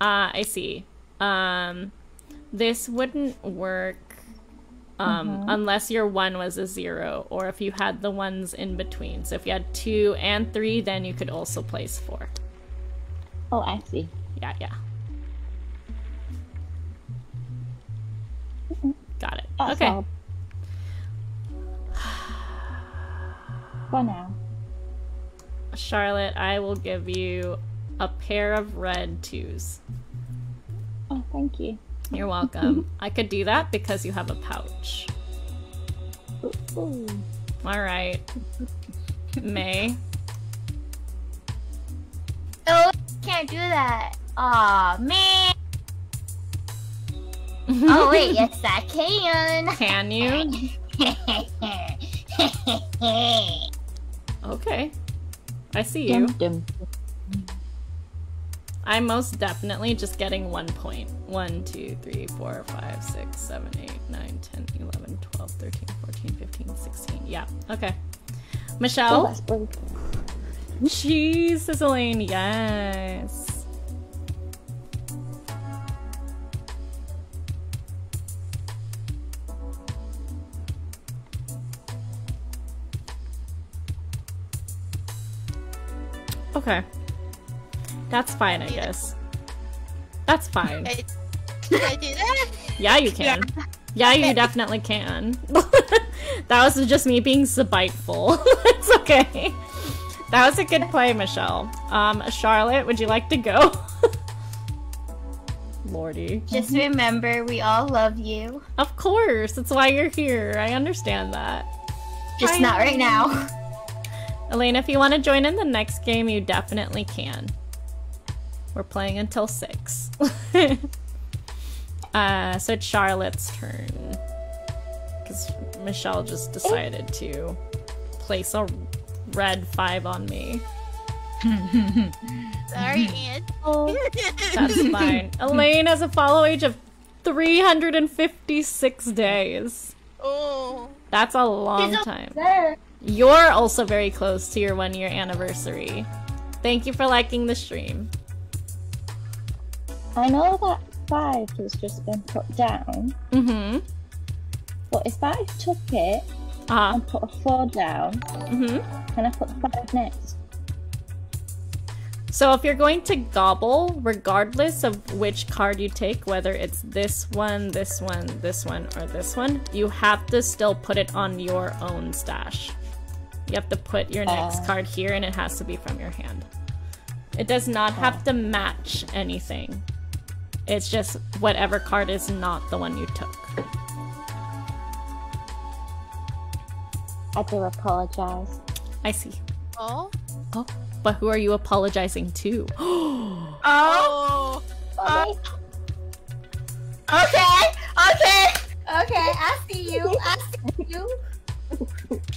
Ah, I see. Um, this wouldn't work um, unless your one was a zero, or if you had the ones in between. So if you had two and three, then you could also place four. Oh, I see. Yeah, yeah. Got it. That's okay. all. For now. Charlotte, I will give you a pair of red twos. Oh, thank you. You're welcome. *laughs* I could do that because you have a pouch. Ooh, ooh. All right. May. Oh, can't do that. Aw, man. Oh, wait, *laughs* yes, I can. Can you? *laughs* Okay. I see you. Dum, dum. I'm most definitely just getting one point. 1, 2, 3, 4, 5, 6, 7, 8, 9, 10, 11, 12, 13, 14, 15, 16. Yeah, okay. Michelle? Jesus, Elaine, yes. Okay. That's fine, I guess. That's fine. I, did I do that? *laughs* Yeah, you can. Yeah, you definitely can. *laughs* that was just me being spiteful. *laughs* it's okay. That was a good play, Michelle. Um, Charlotte, would you like to go? Lordy. Just remember, we all love you. Of course, that's why you're here. I understand that. Just not right now. Elena, if you want to join in the next game, you definitely can. We're playing until 6. *laughs* uh, so it's Charlotte's turn. Because Michelle just decided to place a red 5 on me. *laughs* Sorry, Aunt. Oh, *laughs* That's fine. Elaine has a follow age of 356 days. oh. That's a long time. There. You're also very close to your one year anniversary. Thank you for liking the stream. I know that five has just been put down, Mm-hmm. but if I took it Ah. and put a four down, Mm-hmm. can I put the five next? So if you're going to gobble, regardless of which card you take, whether it's this one, this one, this one, or this one, you have to still put it on your own stash. You have to put your next Oh. card here and it has to be from your hand. It does not have to match anything. It's just whatever card is not the one you took. I do apologise. I see. Oh. Oh, but who are you apologizing to? *gasps* Oh. Oh. Sorry. Okay. Okay. Okay. I see you. I see you.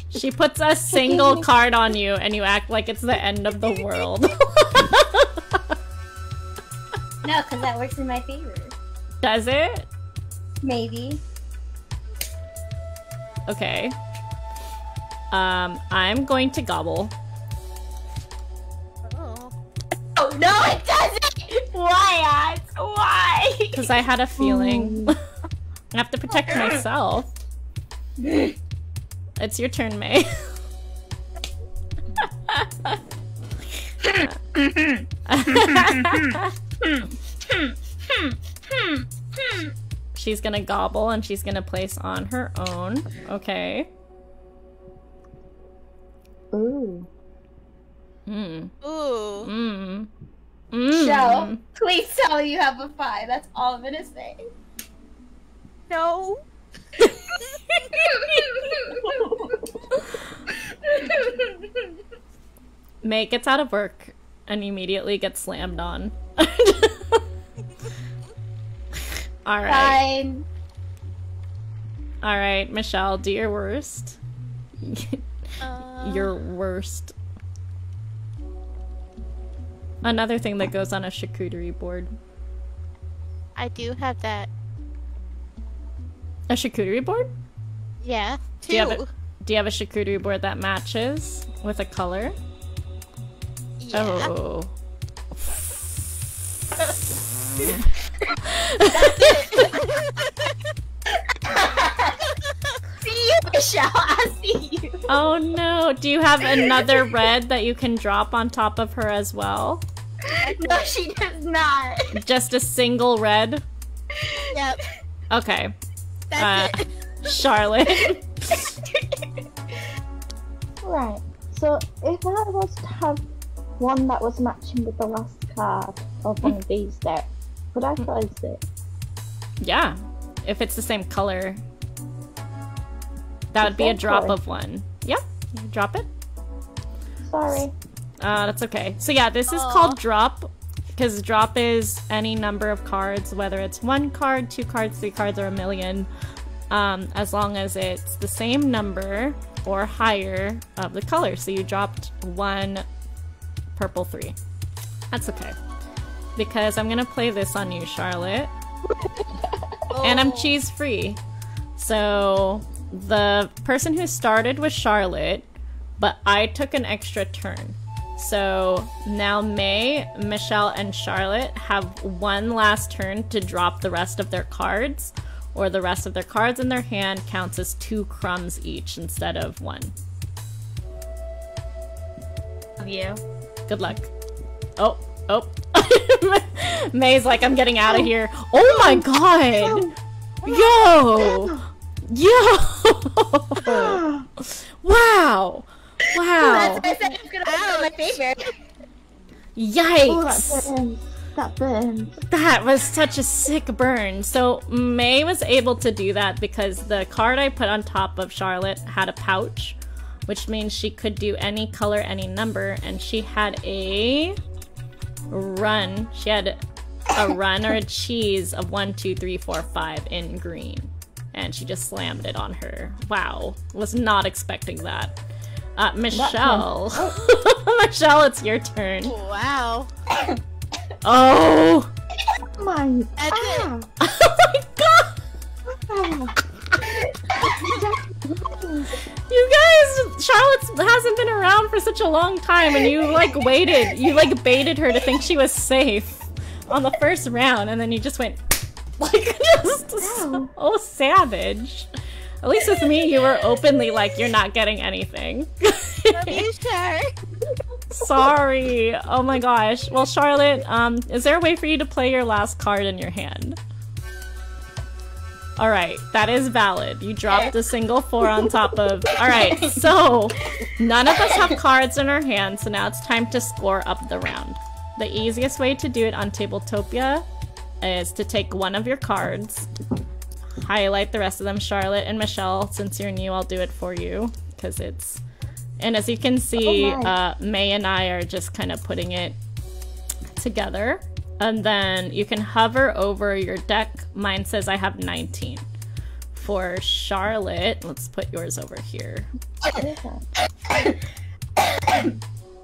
She puts a single card on you and you act like it's the end of the world. *laughs* No, because that works in my favor. Does it? Maybe. Okay. Um, I'm going to gobble. Oh. Oh no, it doesn't. Why, Aunt? Why? Because I had a feeling. *laughs* I have to protect myself. *laughs* It's your turn, May. *laughs* she's gonna gobble and she's gonna place on her own. Okay. Ooh. Hmm. Ooh. Hmm. Mm. Joe, please tell you have a five. That's all I'm gonna say. No. *laughs* May gets out of work and immediately get slammed on. *laughs* All right. Fine. All right, Michelle, do your worst. Uh, your worst. Another thing that goes on a charcuterie board. I do have that. A charcuterie board? Yeah. Do you have Two. it? Do you have a charcuterie board that matches with a color? Yeah. Oh. see you, Michelle. I see you. Oh no. Do you have another red that you can drop on top of her as well? No, she does not. Just a single red? Yep. Okay. That's Uh, it. Charlotte. *laughs* Right. So if I was to have one that was matching with the last card of one of these decks, could I place it? yeah. If it's the same color. That would be a drop color. of one. Yep. You drop it. Sorry. Uh, that's okay. So yeah, this is Aw. called drop because drop is any number of cards, whether it's one card, two cards, three cards, or a million, um, as long as it's the same number or higher of the color. So you dropped one purple three. That's okay. Because I'm gonna play this on you, Charlotte. *laughs* And I'm cheese free. So the person who started was Charlotte, but I took an extra turn. So now May, Michelle, and Charlotte have one last turn to drop the rest of their cards, or the rest of their cards in their hand counts as two crumbs each instead of one. Love you. Good luck. Oh, oh. *laughs* May's like, I'm getting out of here. Oh my god! Yo! Yo! *laughs* Wow! Wow! That's why I said it's gonna be my favorite. Yikes! That burns. That was such a sick burn. So May was able to do that because the card I put on top of Charlotte had a pouch, which means she could do any color, any number, and she had a run. She had a run or a cheese of one, two, three, four, five in green. And she just slammed it on her. Wow. Was not expecting that. Uh, Michelle. *laughs* Michelle, it's your turn. Wow. Oh! My. Ah, *laughs* Oh my god! You guys, Charlotte hasn't been around for such a long time, and you like waited. You like baited her to think she was safe on the first round, and then you just went *laughs* like just so savage. At least with me, you were openly like, "You're not getting anything." *laughs* Sorry. Oh my gosh. Well, Charlotte, um, is there a way for you to play your last card in your hand? All right, that is valid. You dropped a single four on top of. All right, *laughs* so none of us have cards in our hands, so now it's time to score up the round. The easiest way to do it on Tabletopia is to take one of your cards, highlight the rest of them. Charlotte and Michelle, since you're new, I'll do it for you because it's. And as you can see, Oh, uh, May and I are just kind of putting it together. And then you can hover over your deck. Mine says I have 19. For Charlotte, let's put yours over here.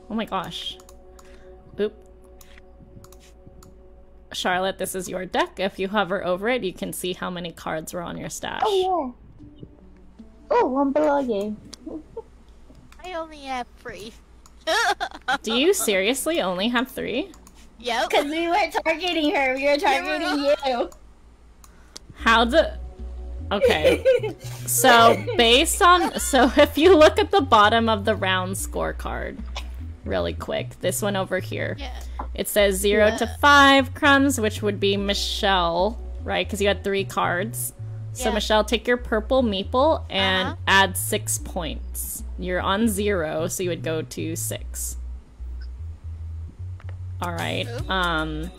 Oh my gosh. Oop. Charlotte, this is your deck. If you hover over it, you can see how many cards were on your stash. Oh yeah. Oh, one below you. I only have three. Do you *laughs* seriously only have three? Yep. Because we weren't targeting her, we were targeting you. How the. Okay. So, based on. So, *laughs* if you look at the bottom of the round scorecard, really quick, this one over here, Yeah. it says 0 to 5 crumbs, which would be Michelle, right? Because you had three cards. So, Yeah. Michelle, take your purple meeple and Uh-huh. add six points. You're on zero, so you would go to six. All right. Um.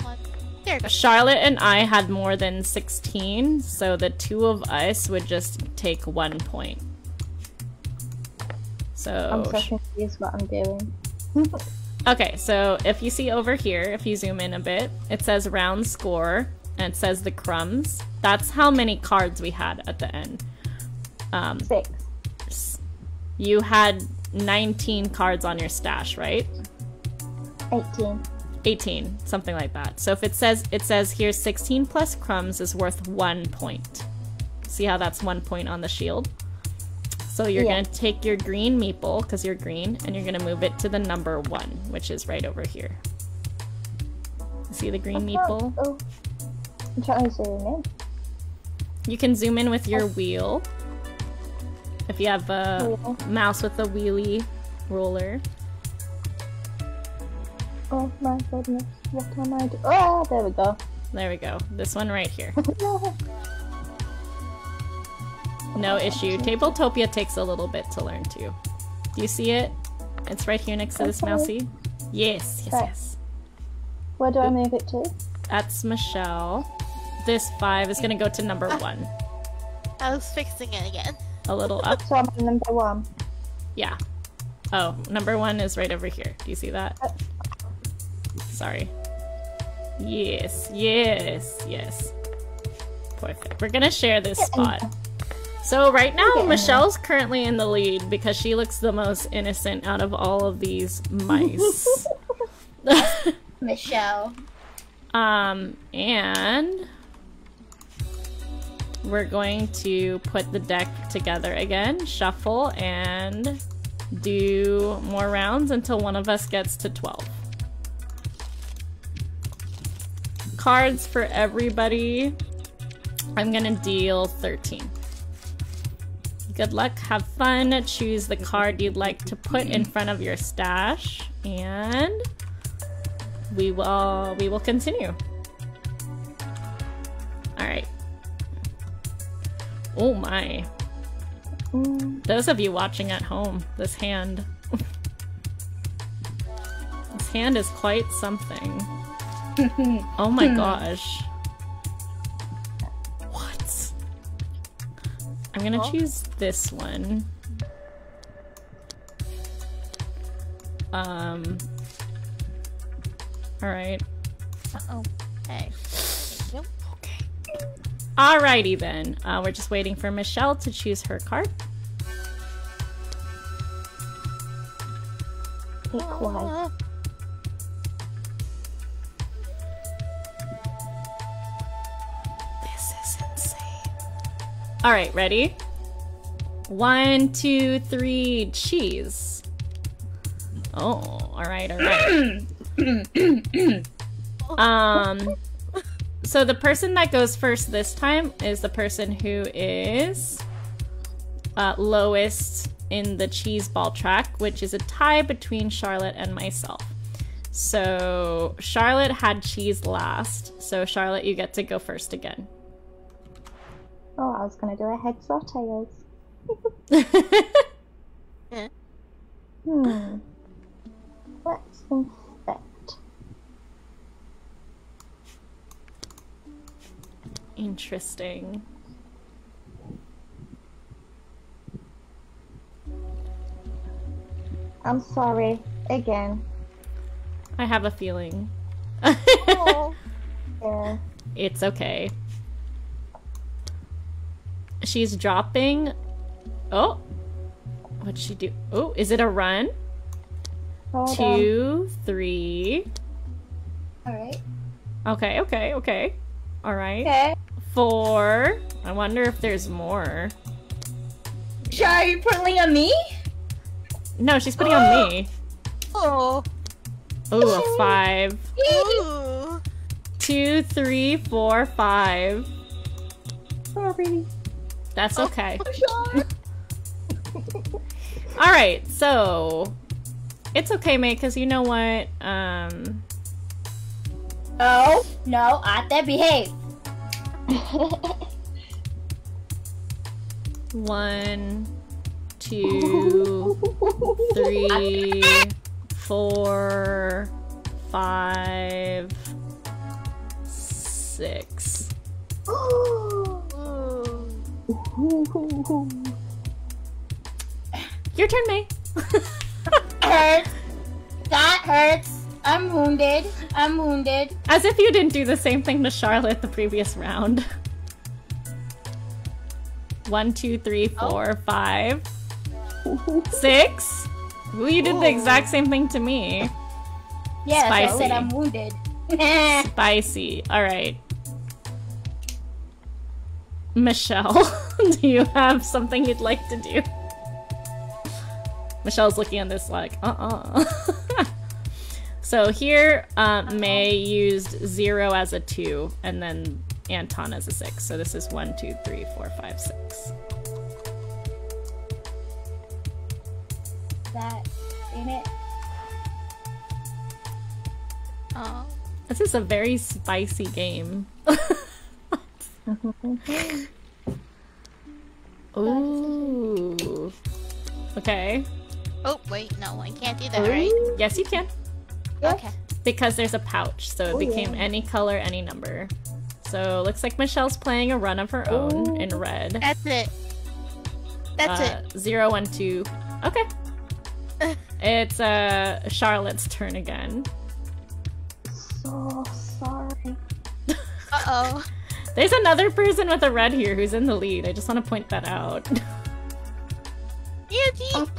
There it goes. Charlotte and I had more than 16, so the two of us would just take one point. I'm So, so confused what I'm doing. *laughs* okay, so if you see over here, if you zoom in a bit, it says round score, and it says the crumbs. That's how many cards we had at the end. Um, Six. you had 19 cards on your stash, right? 18. 18 something like that so if it says it says here 16 plus crumbs is worth one point see how that's one point on the shield so you're Yeah. gonna take your green meeple because you're green and you're gonna move it to the number one which is right over here see the green meeple Oh. I'm trying to zoom in. you can zoom in with your oh. wheel if you have a Wheel. mouse with a wheelie roller Oh my goodness. What am I doing? Oh, ah, there we go. there we go this one right here *laughs* No issue. Tabletopia takes a little bit to learn too. Do you see it? It's right here next to this Okay. mousy. Yes, yes, Right. yes. Where do I move it to? That's Michelle. This five is gonna go to number ah. one. I was fixing it again. A little up. So I'm on number one. Yeah. Oh, number one is right over here. Do you see that? Sorry. Yes, yes, yes. Perfect. We're gonna share this spot. So right now, Michelle's currently in the lead because she looks the most innocent out of all of these mice. *laughs* Michelle. um, and we're going to put the deck together again, shuffle, and do more rounds until one of us gets to 12. Cards for everybody. I'm gonna deal 13. Good luck, have fun, choose the card you'd like to put in front of your stash, and we will we will continue. Alright. Oh my. Those of you watching at home, this hand. *laughs* this hand is quite something. *laughs* Oh my gosh. What? I'm gonna Oh. choose this one. Um. Alright. Uh oh. hey. Nope. Alrighty then. Uh, we're just waiting for Michelle to choose her card. pick All right, ready? One, two, three, cheese. Oh, all right, all right. *coughs* um, so the person that goes first this time is the person who is uh, lowest in the cheese ball track, which is a tie between Charlotte and myself. So Charlotte had cheese last. So Charlotte, you get to go first again. Oh, I was gonna do a heads or tails. Hmm. Let's inspect. Interesting. I'm sorry. Again. I have a feeling. oh, *laughs* Yeah. it's okay. She's dropping. Oh, what'd she do? Oh, is it a run? Hold on. Two, three. Alright. Okay, okay, okay. All right. Okay. Four. I wonder if there's more. Are you pulling on me? No, she's putting on me. *gasps* oh. Ooh, a five. Ooh. Two, three, four, five. Sorry. That's okay. Sure. *laughs* All right, so it's okay, mate, because you know what? Um, Oh No, no, Ate, behave. *laughs* one, two, *laughs* three, four, five, six. *gasps* Ooh. *laughs* Your turn, May. *laughs* Hurts. That hurts. I'm wounded. I'm wounded. As if you didn't do the same thing to Charlotte the previous round. One, two, three, oh. four, five, six. Ooh, you did the exact same thing to me. Yes, I Spicy. said I'm wounded. *laughs* Spicy. All right. Michelle, *laughs* do you have something you'd like to do? Michelle's looking at this like, uh-uh. *laughs* so here, uh, May used zero as a two, and then Anton as a six. So this is one, two, three, four, five, six. that in it. Oh. This is a very spicy game. *laughs* Ooh. Okay. Oh, wait, no, I can't do that, right? Yes, you can. Okay. Because there's a pouch, so it Oh, became yeah. any color, any number. So looks like Michelle's playing a run of her own in red. That's it. That's uh, Zero, one, two. Okay. *laughs* it's uh Charlotte's turn again. So sorry. Uh oh. There's another person with a red here who's in the lead. I just want to point that out. *laughs* Andy!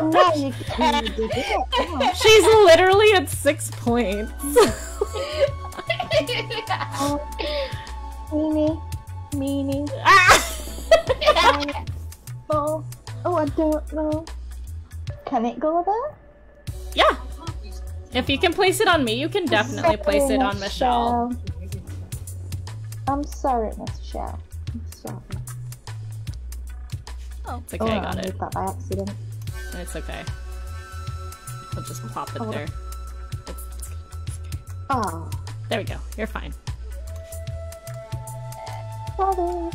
No, you, you did it. Oh, She's literally at six points. *laughs* *laughs* meanie, meanie. Ah! Oh, oh, I don't know. Can it go there? yeah. If you can place it on me, you can definitely place it on Michelle. I'm sorry, Michelle. Sorry. Oh, It's okay, oh, I got made it. that by accident. It's okay. I'll just pop it Oh. there. It's, it's, Oh, there we go. You're fine. sorry.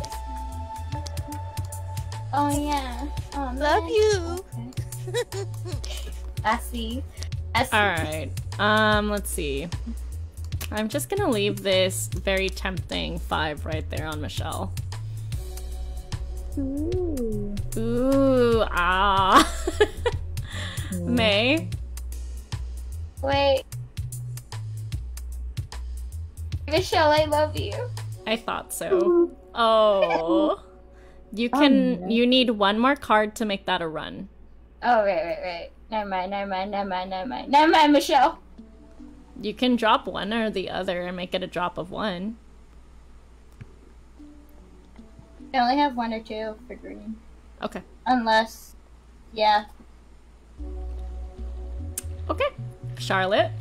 Oh yeah. Oh, love man. you. Okay. *laughs* I see. All right. Um, let's see. I'm just gonna leave this very tempting five right there on Michelle. Ooh. Ooh, ah. *laughs* May. Wait. Michelle, I love you. I thought so. *laughs* Oh. You can. no. You need one more card to make that a run. Oh, right, right, right. Never mind, never mind, never mind, never mind. Never mind, Michelle. You can drop one or the other and make it a drop of one. I only have one or two for green. Okay. Unless, yeah. Okay. Charlotte.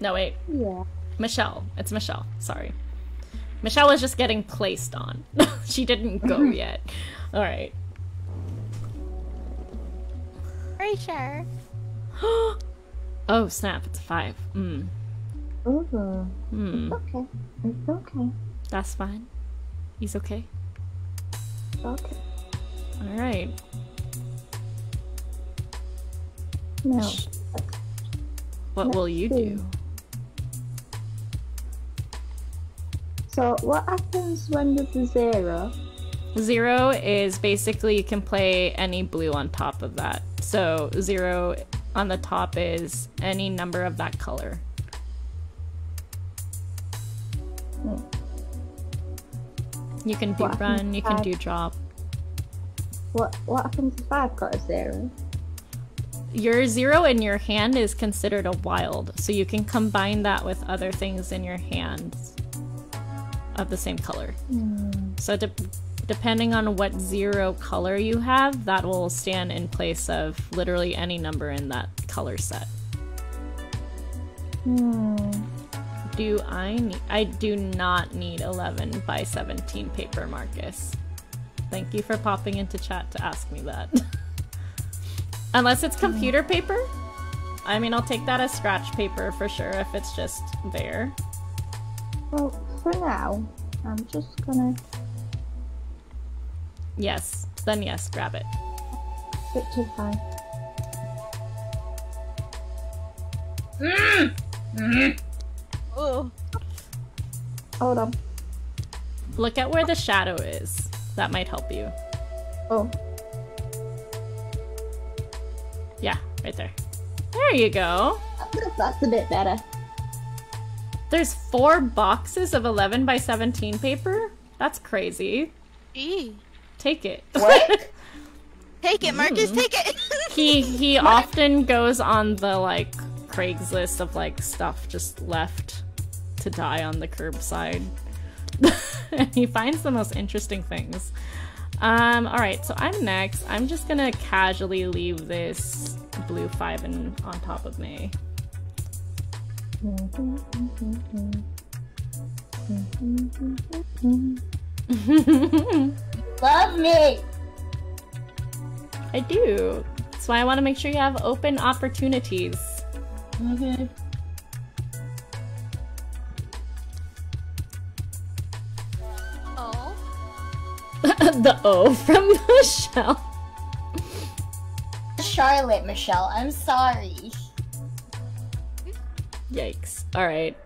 No, wait. Yeah. Michelle. It's Michelle. Sorry. Michelle was just getting placed on. *laughs* she didn't go mm-hmm. yet. All right. Very sure. *gasps* oh, snap. It's a five. Mm. Ooh. Hmm. Okay. It's okay. That's fine. He's okay. Okay. All right. No. What will you do? So what happens when there's a zero? Zero is basically you can play any blue on top of that. So zero on the top is any number of that color. Hmm. You can do What run, you can do drop. What what happens if I've got a zero? Your zero in your hand is considered a wild, so you can combine that with other things in your hands of the same color. So de- depending on what zero color you have, that will stand in place of literally any number in that color set. Hmm. Do I need? I do not need 11 by 17 paper, Marcus. Thank you for popping into chat to ask me that. *laughs* Unless it's computer paper. I mean, I'll take that as scratch paper for sure if it's just there. Well, for now, I'm just gonna Yes, then yes, grab it. stick to fine. Ooh. Hold on. Look at where the shadow is. That might help you. Oh, Yeah, right there. There you go. that's a bit better. There's four boxes of 11 by 17 paper? That's crazy. Gee. Take it. What? *laughs* Take it, Marcus, take it. *laughs* he he often goes on the like Craigslist of like stuff just left to die on the curbside. *laughs* and he finds the most interesting things. Um, alright, so I'm next. I'm just gonna casually leave this blue five in, on top of me. Love me. I do. That's why I want to make sure you have open opportunities. Mm-hmm. oh. *laughs* the O from Michelle. *laughs* Charlotte, Michelle, I'm sorry. Yikes. Alright.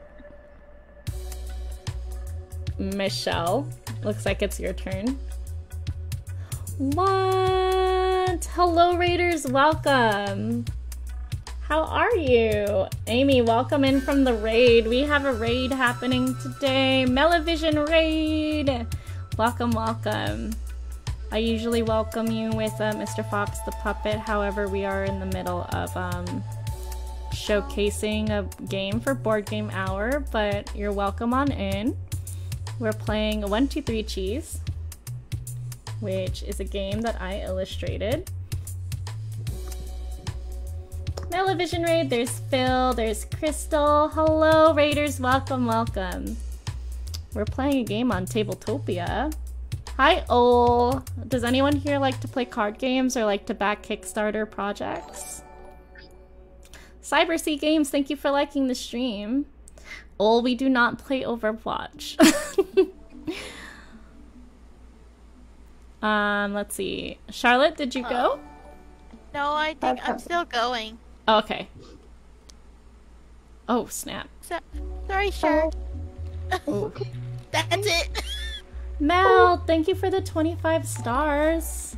Michelle, looks like it's your turn. What? Hello, Raiders, welcome. How are you? Amy, welcome in from the raid. We have a raid happening today. Melavision raid. Welcome, welcome. I usually welcome you with uh, Mr. Fox the Puppet. However, we are in the middle of um, showcasing a game for Board Game Hour, but you're welcome on in. We're playing 123 Cheese, which is a game that I illustrated. Melavision Raid, there's Phil, there's Crystal. Hello, Raiders, welcome, welcome. We're playing a game on Tabletopia. Hi, Ol. Does anyone here like to play card games or like to back Kickstarter projects? Cyber Sea Games, thank you for liking the stream. Ol, we do not play Overwatch. *laughs* um, let's see. Charlotte, did you go? No, I think I'm still going. Oh, okay. Oh, snap. So, sorry, sure. Oh, *laughs* That's it. *laughs* Mel, thank you for the 25 stars.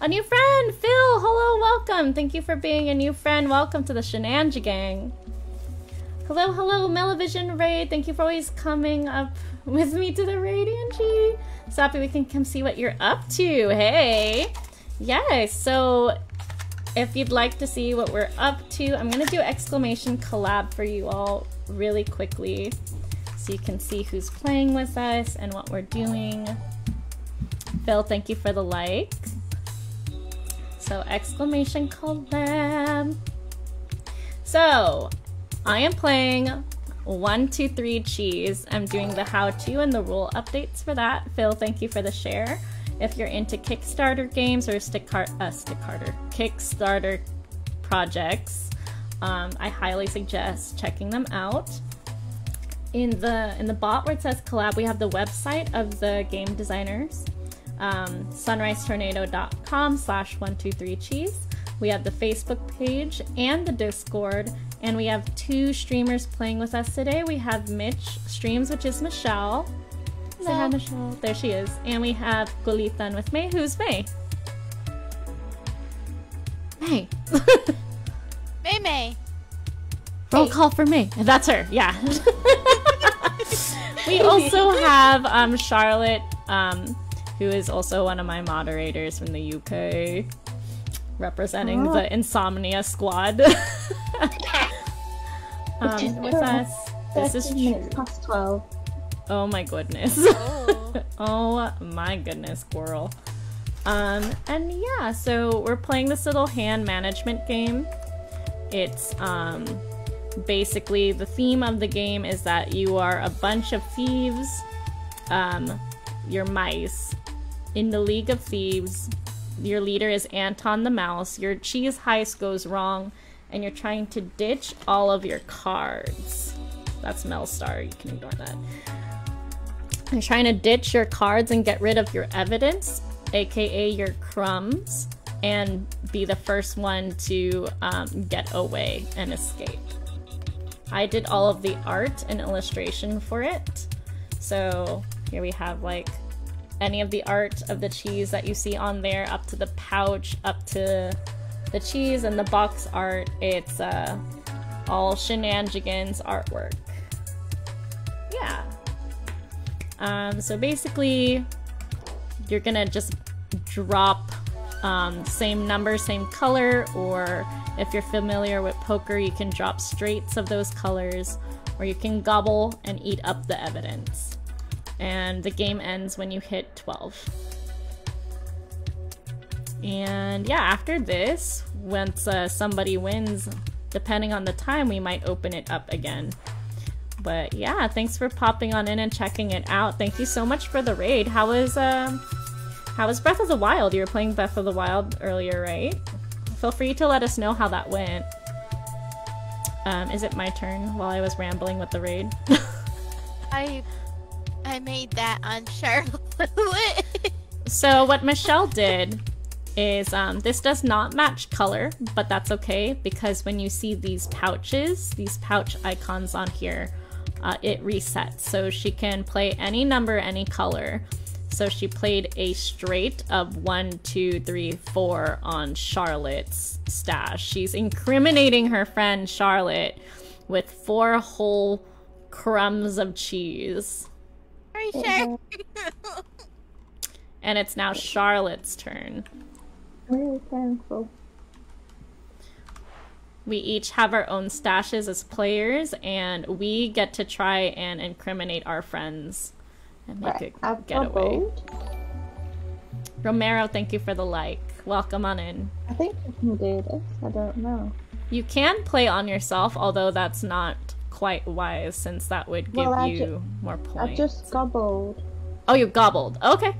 A new friend, Phil. Hello, welcome. Thank you for being a new friend. Welcome to the Shenanja Gang. Hello, hello, Melavision Raid. Thank you for always coming up with me to the raid, Anje. So happy we can come see what you're up to. Hey. Yes, so if you'd like to see what we're up to, I'm gonna do exclamation collab for you all really quickly so you can see who's playing with us and what we're doing. Phil, thank you for the like. So, exclamation collab. So, I am playing one, two, three cheese. I'm doing the how to and the rule updates for that. Phil, thank you for the share. If you're into Kickstarter games or stick uh, stick Carter Kickstarter projects, um, I highly suggest checking them out in the in the bot where it says collab we have the website of the game designers um, sunrisetornado.com slash 123 cheese we have the facebook page and the discord and we have two streamers playing with us today. We have mitch streams which is michelle. Say hi michelle. There she is. And we have Golithan with me who's may. May. *laughs* May May. Roll call for me. That's her. Yeah. *laughs* we also have um, Charlotte, um, who is also one of my moderators from the UK, representing Oh. the Insomnia Squad. *laughs* Which is um, with correct. us. This is true. minutes past 12. Oh my goodness. Oh. *laughs* oh my goodness, squirrel. Um, and yeah, so we're playing this little hand management game. It's um, basically the theme of the game is that you are a bunch of thieves. Um, you're mice in the League of Thieves. Your leader is Anton the Mouse. Your cheese heist goes wrong, and you're trying to ditch all of your cards. That's Melstar. You can ignore that. You're trying to ditch your cards and get rid of your evidence, aka your crumbs, and be the first one to um, get away and escape. I did all of the art and illustration for it. So here we have like any of the art of the cheese that you see on there, up to the pouch, up to the cheese and the box art. It's uh, all Shenanjegans artwork. Yeah. Um, so basically, you're gonna just drop um, same number, same color, or if you're familiar with poker, you can drop straights of those colors, or you can gobble and eat up the evidence. And the game ends when you hit 12. And yeah, after this, once uh, somebody wins, depending on the time, we might open it up again. But yeah, thanks for popping on in and checking it out. Thank you so much for the raid. How was um how was Breath of the Wild? You were playing Breath of the Wild earlier, right? Feel free to let us know how that went. Um, is it my turn while I was rambling with the raid? *laughs* I I made that on Charlotte. *laughs* So what Michelle did is um, this does not match color, but that's okay because when you see these pouches, these pouch icons on here, uh, it resets. So she can play any number, any color. So she played a straight of one, two, three, four on Charlotte's stash. She's incriminating her friend Charlotte with four whole crumbs of cheese. Are you sure? And it's now Charlotte's turn. Really thankful. We each have our own stashes as players, and we get to try and incriminate our friends and make Right, a I've getaway. bubbled. Romero, thank you for the like. Welcome on in. I think I can do this. I don't know. You can play on yourself, although that's not quite wise since that would give Well, you ju- more points. I've just gobbled. Oh, you gobbled. Okay.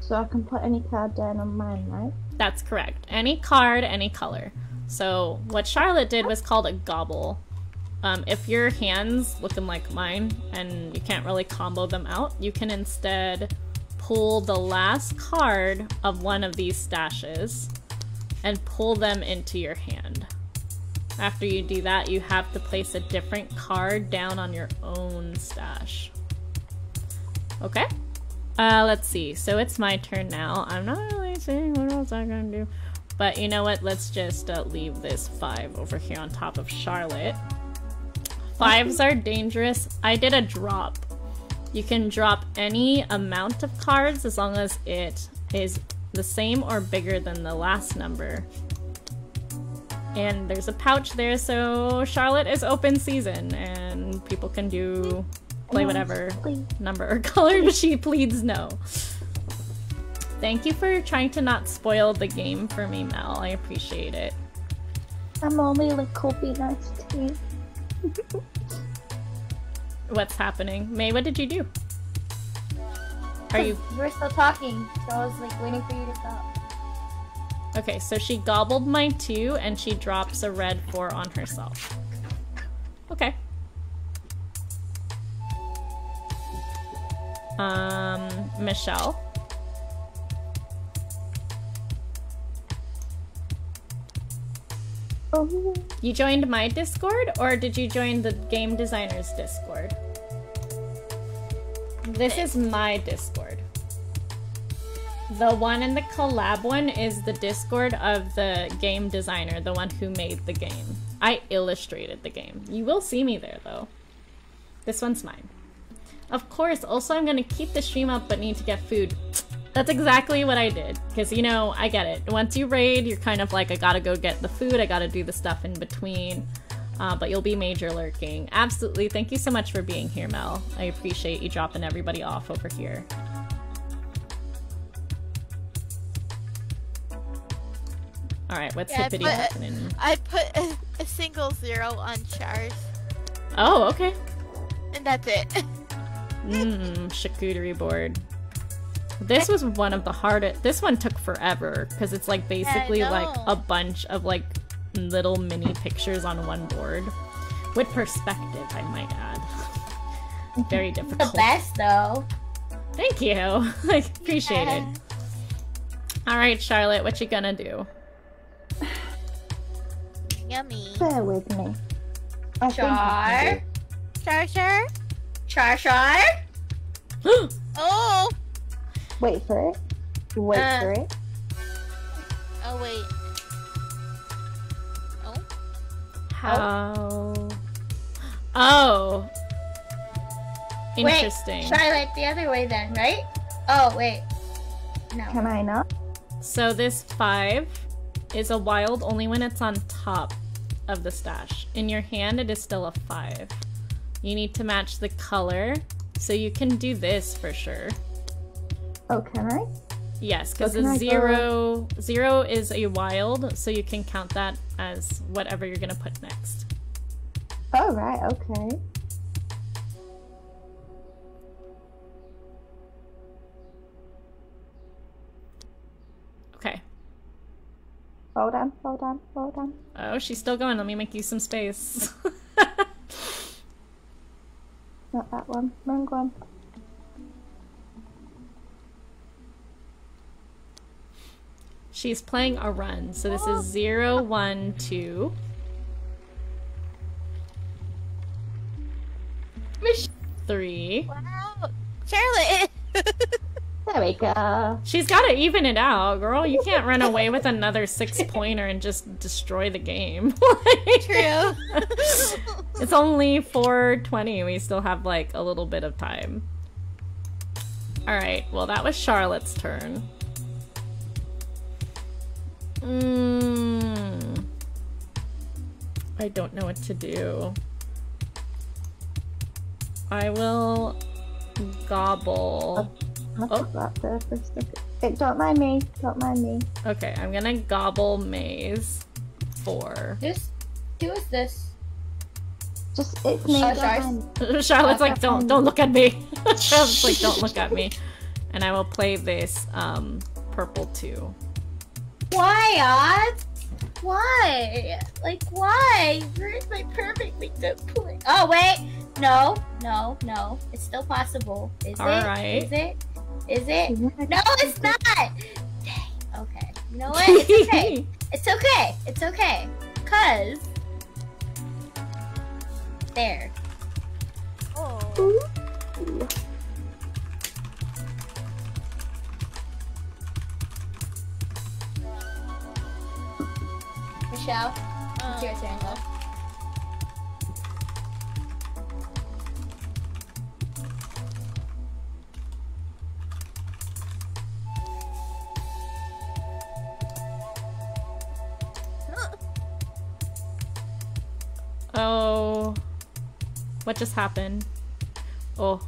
so I can put any card down on mine, right? That's correct. Any card, any color. So what Charlotte did was called a gobble. Um, if your hand's looking like mine and you can't really combo them out, you can instead pull the last card of one of these stashes and pull them into your hand. After you do that, you have to place a different card down on your own stash. Okay? Uh, let's see. So it's my turn now. I'm not really seeing what else I'm gonna do. But you know what? Let's just uh, leave this five over here on top of Charlotte. Fives are dangerous. I did a drop. You can drop any amount of cards as long as it is the same or bigger than the last number. And there's a pouch there, so Charlotte is open season and people can do play whatever number or *laughs* color, but she pleads no. Thank you for trying to not spoil the game for me, Mel. I appreciate it. I'm only like cool, be nice to you. *laughs* What's happening? May, what did you do? Are you You were still talking, so I was like waiting for you to stop. Okay? So she gobbled my two, and she drops a red four on herself. Okay. Um, Michelle. Oh, You joined my Discord, or did you join the game designer's Discord? This is my Discord. The one in the collab one is the Discord of the game designer, the one who made the game. I illustrated the game. You will see me there though. This one's mine. Of course, also I'm gonna keep the stream up but need to get food. That's exactly what I did. Because, you know, I get it. Once you raid, you're kind of like, I gotta go get the food, I gotta do the stuff in between. Uh, but you'll be major lurking. Absolutely. Thank you so much for being here, Mel. I appreciate you dropping everybody off over here. Alright, what's Yeah, I hippity put- happening? I put a, a single zero on chars, Oh, okay. and that's it. Mmm, *laughs* charcuterie board. This was one of the hardest. This one took forever because it's like basically like a bunch of like little mini pictures on one board with perspective, I might add. Very *laughs* difficult. The best though. Thank you. *laughs* I appreciate it. All right, Charlotte, what you gonna do? Yummy. bear with me. I think I Char, Char char. char, char. *gasps* Oh. Wait for it. Wait Uh. for it. Oh wait. Oh. How? Oh. Interesting. Wait, Charlotte, the other way then, right? Oh wait, no. Can I not? So this five is a wild only when it's on top of the stash. In your hand, it is still a five. You need to match the color, so you can do this for sure. Oh, can I? Yes, because can the zero zero is a wild, so you can count that as whatever you're gonna put next. Oh, right. Okay. Hold on, hold on, hold on. Oh, she's still going. Let me make you some space. *laughs* Not that one. Wrong one. She's playing a run, so this is zero, one, two. Three. Wow. Charlotte. *laughs* There we go. She's got to even it out, girl. You can't run away with another six pointer and just destroy the game. *laughs* True. *laughs* it's only 420. We still have like a little bit of time. All right. Well, that was Charlotte's turn. Mm. I don't know what to do. I will gobble. I Oh. took that there for a second. Hey, don't mind me. Don't mind me. Okay, I'm gonna gobble May's four. This, who is this? Just, it's me. Don't sorry. mind. *laughs* Charlotte's like, don't don't look at me. *laughs* Charlotte's like, *laughs* don't look at me. and I will play this um, purple too. Why, Oz? Why? Like, why? Where's my perfectly good play? Oh, wait. No, no, no. It's still possible. Is All it? right. Is it? Is it? No, it's not. Dang. Okay. You know what? It's okay. *laughs* it's okay. It's okay. Cause there. Oh. Michelle, it's your Um, turn. Oh, what just happened? Oh,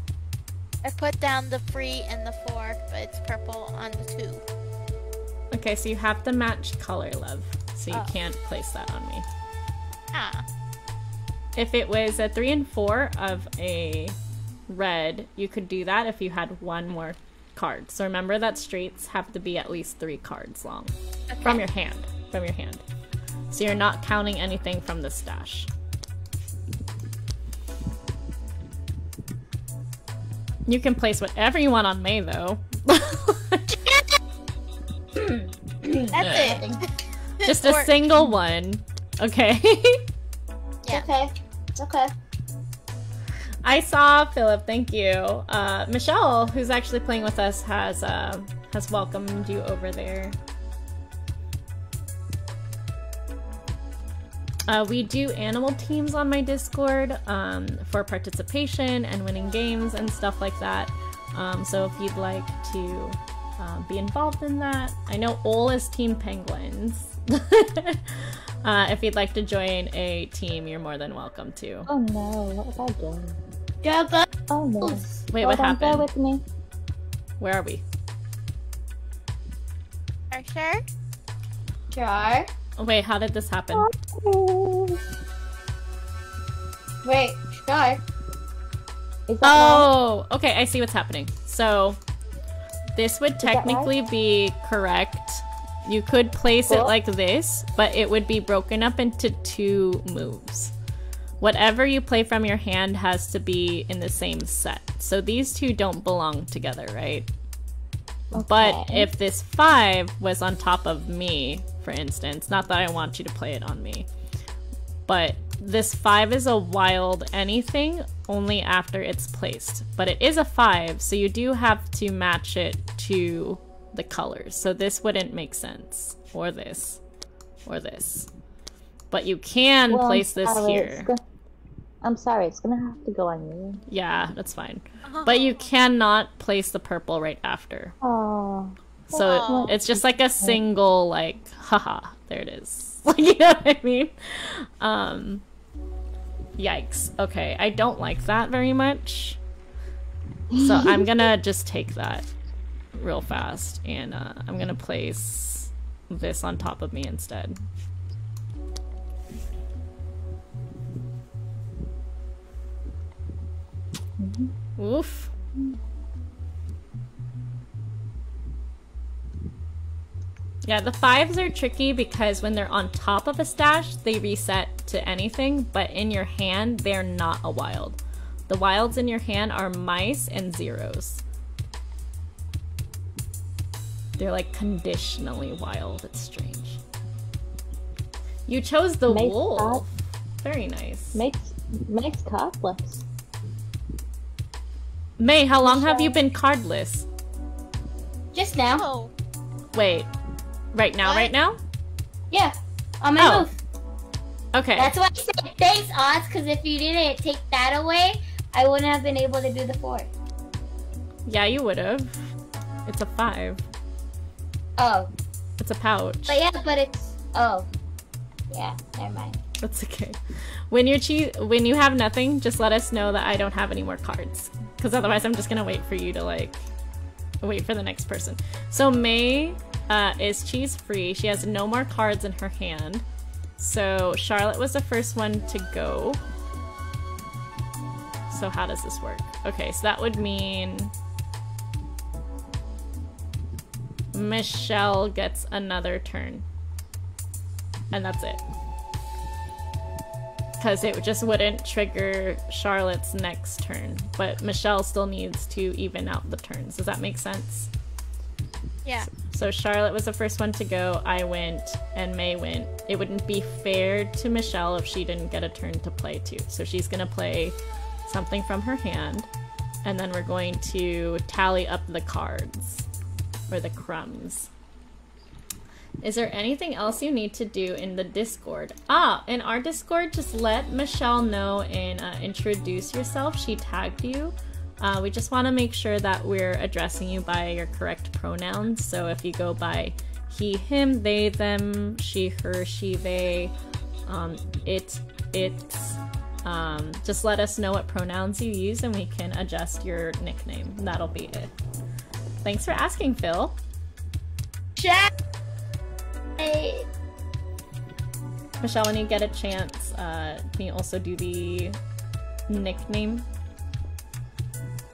I put down the three and the four, but it's purple on the two. okay. So you have to match color, love. So you Oh. can't place that on me. Ah. If it was a three and four of a red, you could do that if you had one more card. So remember that streets have to be at least three cards long from your hand. From your hand. So you're not counting anything from the stash. You can place whatever you want on May though. *laughs* That's it. *laughs* Just a Or- single one. Okay. *laughs* Yeah. Okay. Okay. I saw Philip. Thank you. Uh, Michelle, who's actually playing with us, has uh, has welcomed you over there. Uh, we do animal teams on my Discord um, for participation and winning games and stuff like that. Um, so if you'd like to uh, be involved in that, I know Ol is Team Penguins. *laughs* uh, if you'd like to join a team, you're more than welcome to. Oh no, what have I done? Jugga. Oh no. Wait, Hold what on, Bear happened? with me. Where are we? Are you sure? Jar. Oh, wait, how did this happen? Wait. Jar. Is that right? Oh, okay, I see what's happening. So, this would that right? technically be correct. You could place it like this, but it would be broken up into two moves. Whatever you play from your hand has to be in the same set. So these two don't belong together, right? But if this five was on top of me, for instance, not that I want you to play it on me, but this five is a wild anything only after it's placed. But it is a five, so you do have to match it to the colors. So this wouldn't make sense, or this, or this. But you can Well, place this sorry, here. I'm sorry, it's gonna have to go on you. Yeah, that's fine. But you *laughs* cannot place the purple right after. Oh. So it's just like a single like haha, there it is. *laughs* Like you know what I mean? Um Yikes. Okay, I don't like that very much. So I'm *laughs* gonna just take that real fast and uh, I'm gonna place this on top of me instead. Oof. Yeah, the fives are tricky because when they're on top of a stash, they reset to anything, but in your hand, they're not a wild. The wilds in your hand are mice and zeros. They're like conditionally wild. It's strange. You chose the Nice wolf. Very nice. Makes makes cardless. May, how long have you been cardless? Just now. Wait, right now, What? right now? Yeah. On my Oh. move. Okay. That's why I said thanks, Oz, because if you didn't take that away, I wouldn't have been able to do the four. Yeah, you would have. It's a five. Oh. It's a pouch. But yeah, but it's. Oh. Yeah, never mind. That's okay. When you're che- when you have nothing, just let us know that I don't have any more cards. Because otherwise, I'm just gonna wait for you to like wait for the next person. So May uh, is cheese free. She has no more cards in her hand. So Charlotte was the first one to go. So how does this work? Okay, so that would mean Michelle gets another turn. And that's it. Because it just wouldn't trigger Charlotte's next turn. But Michelle still needs to even out the turns. Does that make sense? Yeah. So Charlotte was the first one to go. I went, and May went. It wouldn't be fair to Michelle if she didn't get a turn to play too. So she's gonna play something from her hand, and then we're going to tally up the cards or the crumbs. Is there anything else you need to do in the Discord? Ah, in our Discord, just let Michelle know and uh, introduce yourself. She tagged you. Uh, we just want to make sure that we're addressing you by your correct pronouns. So if you go by he, him, they, them, she, her, she, they, um, it, it's, um, just let us know what pronouns you use and we can adjust your nickname. That'll be it. Thanks for asking, Phil. Chat. Michelle, when you get a chance, uh, can you also do the nickname?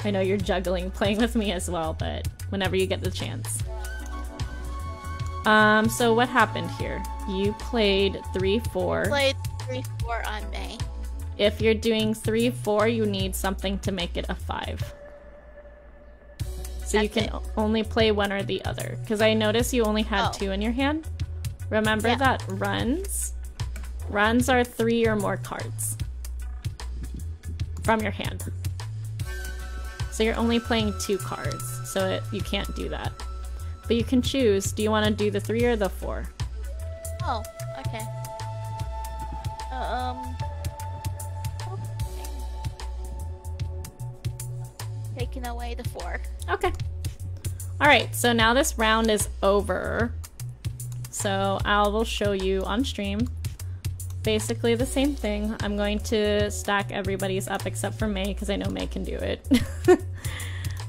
I know you're juggling playing with me as well, but whenever you get the chance. Um, so what happened here? You played 3-4. Played 3 4 on May. If you're doing 3-4, you need something to make it a 5. So you can it. only play one or the other. Because I notice you only had Oh. two in your hand. Remember Yeah. that runs? Runs are three or more cards from your hand. So you're only playing two cards, so it, you can't do that. But you can choose. Do you want to do the three or the four? Oh, okay. Um. Taking away the 4. Okay. All right, so now this round is over. So I will show you on stream. Basically the same thing. I'm going to stack everybody's up except for May because I know May can do it. *laughs*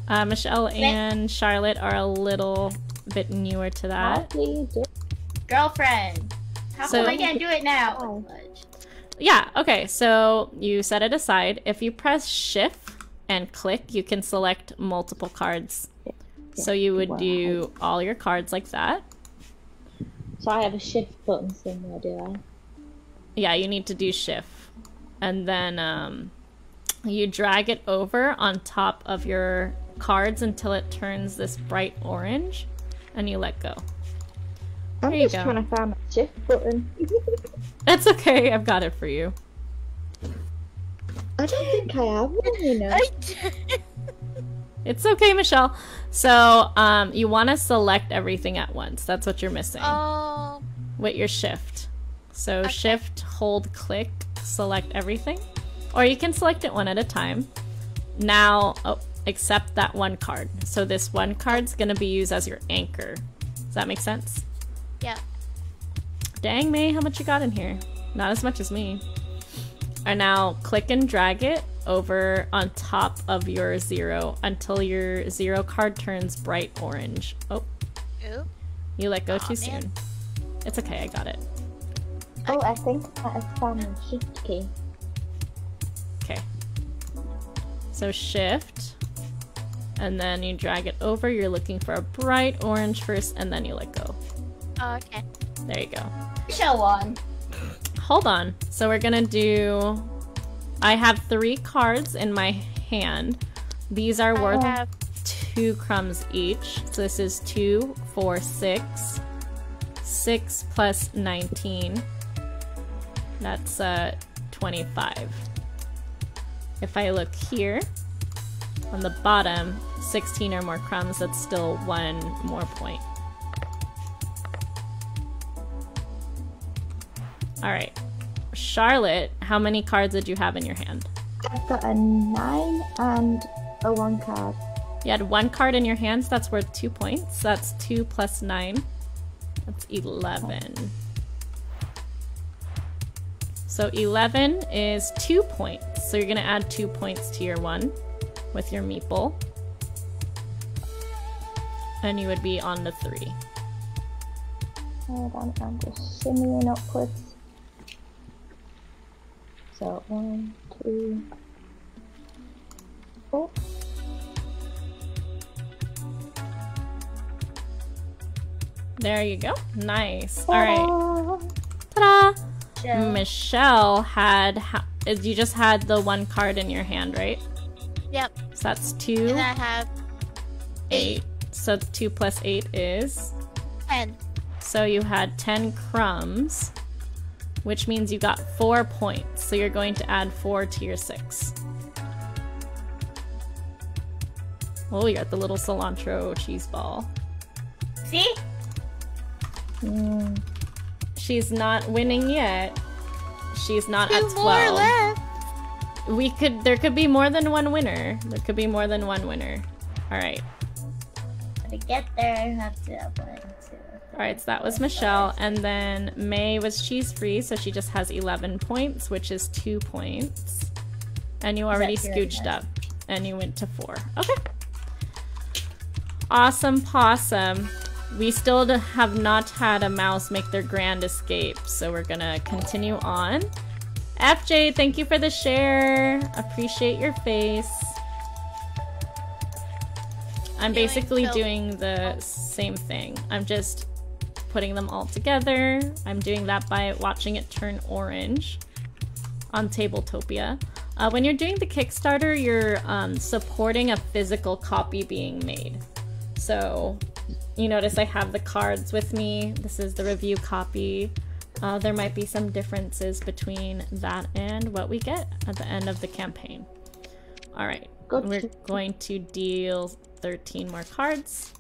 uh, Michelle and Charlotte are a little bit newer to that. do you do girlfriend. How So- come I can't do it now? Oh. Yeah, okay, so you set it aside. If you press shift and click, you can select multiple cards. So you would Wow. do all your cards like that. So I have a shift button somewhere, do I? yeah, you need to do shift. And then um, you drag it over on top of your cards until it turns this bright orange and you let go. I'm There just go. trying to find my shift button. *laughs* That's okay, I've got it for you. I don't think I have one, you know. *laughs* It's okay, Michelle. So um, you want to select everything at once. That's what you're missing Oh. with your shift. So shift, hold, click, select everything. Or you can select it one at a time. Now, oh, accept that one card. So this one card's going to be used as your anchor. Does that make sense? Yeah. Dang, May, how much you got in here? Not as much as me. And now click and drag it over on top of your zero until your zero card turns bright orange. Oh, Ooh. you let go Aw, too man. soon. It's okay, I got it. Oh, I think I have found my shift key. Okay. So shift, and then you drag it over. You're looking for a bright orange first, and then you let go. Oh, okay. There you go. Show one. Hold on. So we're gonna do. I have three cards in my hand. These are I worth have two crumbs each. So this is two, four, six. Six plus 19. That's uh, 25. If I look here, on the bottom, 16 or more crumbs, that's still one more point. Alright. Charlotte, how many cards did you have in your hand? I've got a nine and a one card. You had one card in your hands, that's worth two points. That's two plus nine. That's 11. So 11 is two points. So you're going to add two points to your one with your meeple. And you would be on the three. Hold on, I'm just shimmying upwards. So one, two, four. There you go. Nice. All right. Oh, Ta-da! Joe. Michelle had. Ha- you just had the one card in your hand, right? Yep. So that's two, And I have eight. So two plus eight is. ten. So you had 10 crumbs, which means you got four points. So you're going to add four to your six. Oh, you got the little cilantro cheese ball. See? mm, She's not winning yet. She's not Two at more left. We could there could be more than one winner. There could be more than one winner. All right. To get there, I have to have one, two. All right, so that was Michelle and then May was cheese free, so she just has 11 points, which is 2 points. And you already scooched up and you went to 4. Okay. Awesome possum. We still have not had a mouse make their grand escape, so we're gonna continue on. FJ, thank you for the share. Appreciate your face. I'm basically doing the same thing. I'm just putting them all together. I'm doing that by watching it turn orange on Tabletopia. Uh, when you're doing the Kickstarter, you're um, supporting a physical copy being made. So you notice I have the cards with me. This is the review copy. Uh, there might be some differences between that and what we get at the end of the campaign. All right, Gotcha. we're going to deal 13 more cards.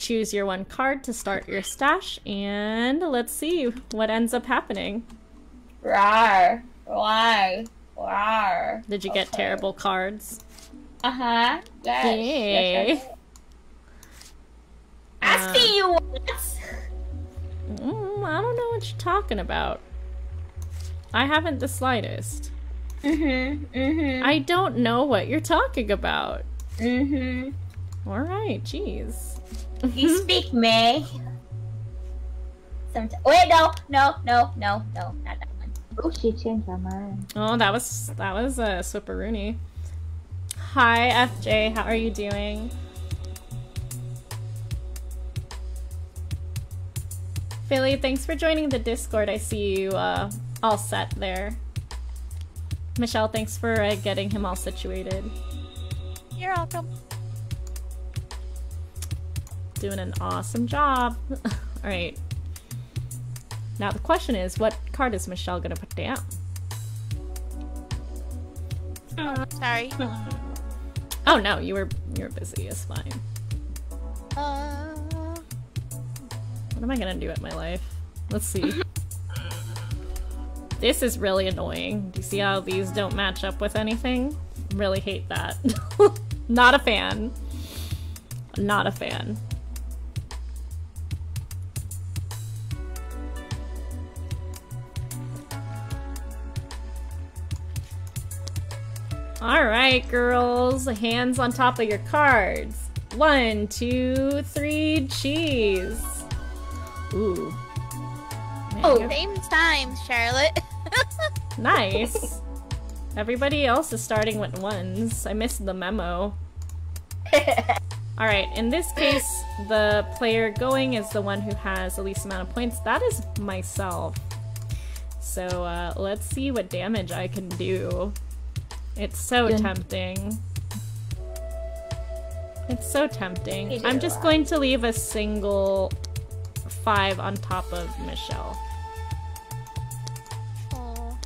Choose your one card to start your stash, and let's see what ends up happening. Rawr. Rawr. Rawr. Did you get Okay. terrible cards? Uh huh. Yes. Yay. yes, yes. Asking you what? Mm, I don't know what you're talking about. I haven't the slightest. Mm-hmm. Mm-hmm. I don't know what you're talking about. Mm-hmm. All right, jeez. You *laughs* speak May. Sometimes. Wait, no, no, no, no, no, not that one. oh, she changed her mind. Oh, that was that was a uh, Swipperoonie. Hi, FJ. How are you doing? Philly, thanks for joining the Discord. I see you uh, all set there. Michelle, thanks for uh, getting him all situated. You're welcome. Doing an awesome job. *laughs* all right. Now the question is, what card is Michelle gonna put down? Sorry. Oh no, you were you were busy. It's fine. Uh, What am I gonna do with my life? Let's see. *laughs* this is really annoying. Do you see how these don't match up with anything? Really hate that. *laughs* Not a fan. Not a fan. Alright, girls. Hands on top of your cards. One, two, three, cheese. Ooh. Oh, same time, Charlotte. *laughs* nice. Everybody else is starting with ones. I missed the memo. *laughs* Alright, in this case, the player going is the one who has the least amount of points. That is myself. So uh, let's see what damage I can do. It's so Good. tempting. It's so tempting. I'm just going to leave a single five on top of Michelle. oh.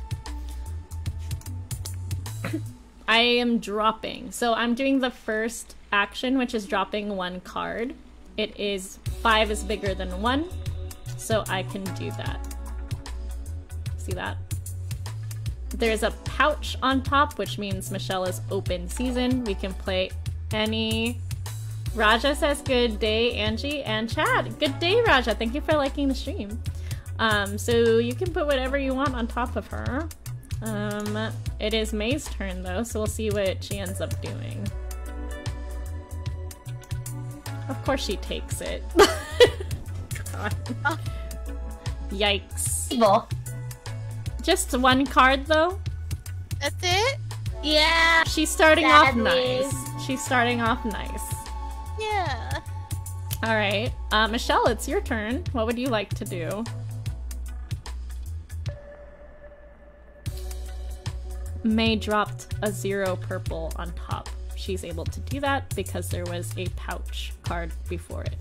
I am dropping. So I'm doing the first action, which is dropping one card. It is five is bigger than one, so I can do that. See that? There's a pouch on top, which means Michelle is open season. We can play any. Raja says good day, Anje and Chad. Good day, Raja. Thank you for liking the stream. Um, so you can put whatever you want on top of her. Um, it is May's turn though, so we'll see what she ends up doing. Of course she takes it. *laughs* Oh. Yikes. Evil. Just one card though? That's it? Yeah. She's starting off nice. She's starting off nice. Yeah. All right, uh, Michelle, it's your turn. What would you like to do? May dropped a zero purple on top. She's able to do that because there was a pouch card before it.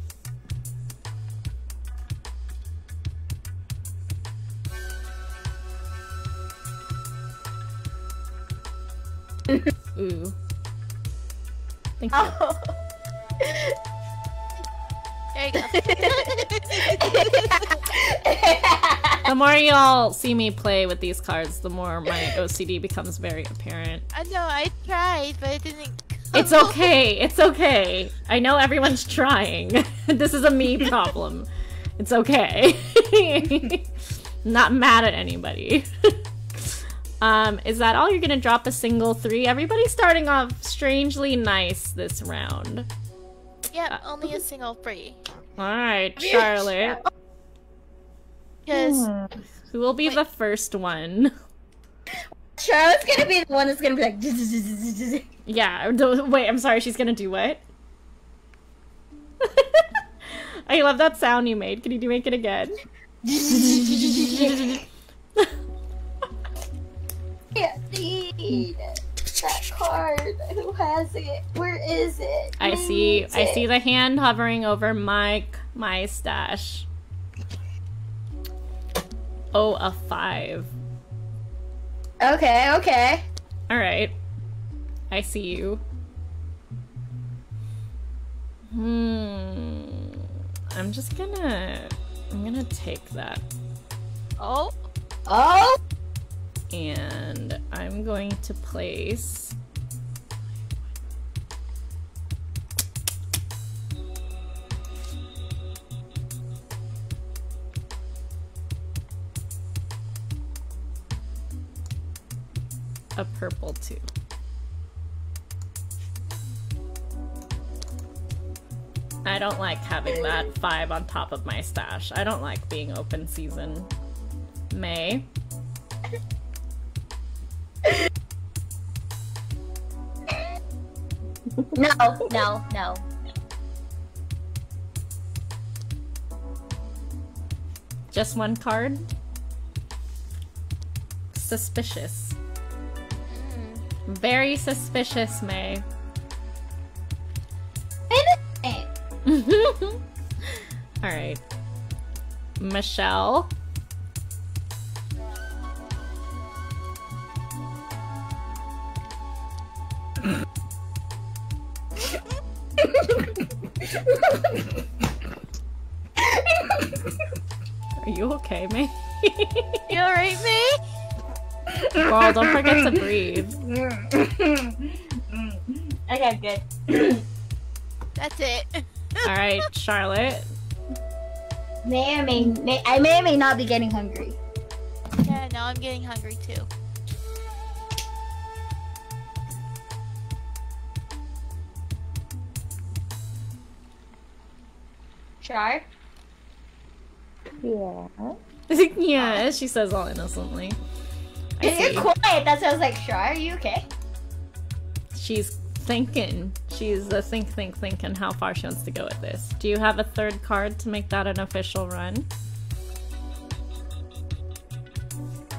Ooh. Thank oh. you. Oh. There you go. *laughs* The more y'all see me play with these cards, the more my OCD becomes very apparent. I know, I tried, but it didn't. It's okay. It's okay. I know everyone's trying. *laughs* this is a me *laughs* problem. It's okay. Not mad at anybody. Um, is that all? You're gonna drop a single three? Everybody's starting off strangely nice this round. Yep, only a single three. Alright, *laughs* Charlotte. Because. Who will be Wait. the first one? Charlotte's gonna be the one that's gonna be like. *laughs* Yeah, do- wait, I'm sorry, she's gonna do what? *laughs* I love that sound you made. Can you do make it again? Can't need that card. Who has it? Where is it? I Who see I it? see the hand hovering over my my stash. Oh, a 5. Okay, okay. All right. I see you. Hmm. I'm just gonna I'm gonna take that oh, Oh, and I'm going to place a purple too. I don't like having that five on top of my stash. I don't like being open season. May. No, no, no. Just one card? Suspicious. Very suspicious, May. Innocent. *laughs* Alright. Michelle. Are you okay, May? you alright, me? Girl, don't forget to breathe. okay, good. That's it. Alright, Charlotte. May or may, may I may or may not be getting hungry. Yeah, now I'm getting hungry too. Char? Yeah. *laughs* yeah, she says all innocently. I You're quiet. That's why I was like, Char, are you okay? She's thinking. She's a think, think, thinking how far she wants to go with this. Do you have a third card to make that an official run?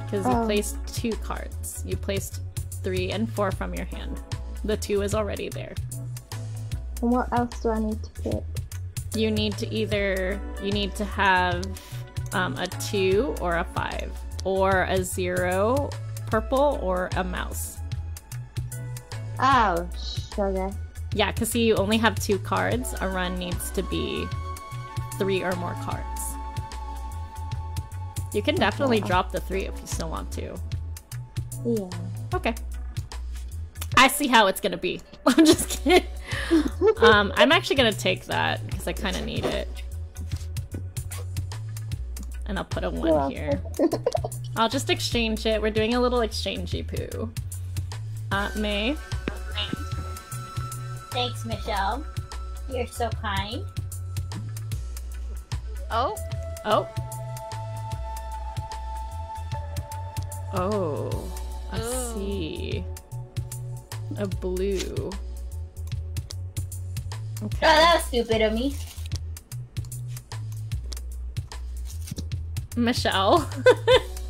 Because you Um. placed two cards. You placed three and four from your hand. The two is already there. And what else do I need to pick? You need to either you need to have um, a two or a five, or a zero purple or a mouse. Oh, sugar. Yeah, because see, you only have two cards. A run needs to be three or more cards. You can definitely drop the three if you still want to. Yeah. Okay. I see how it's gonna be. *laughs* I'm just kidding. um, I'm actually gonna take that because I kind of need it. And I'll put a one You're here. *laughs* I'll just exchange it. We're doing a little exchangey poo. Uh, May. Thanks, Michelle. You're so kind. Oh, Oh. Oh. I see a blue. Okay. Oh, that was stupid of me. Michelle.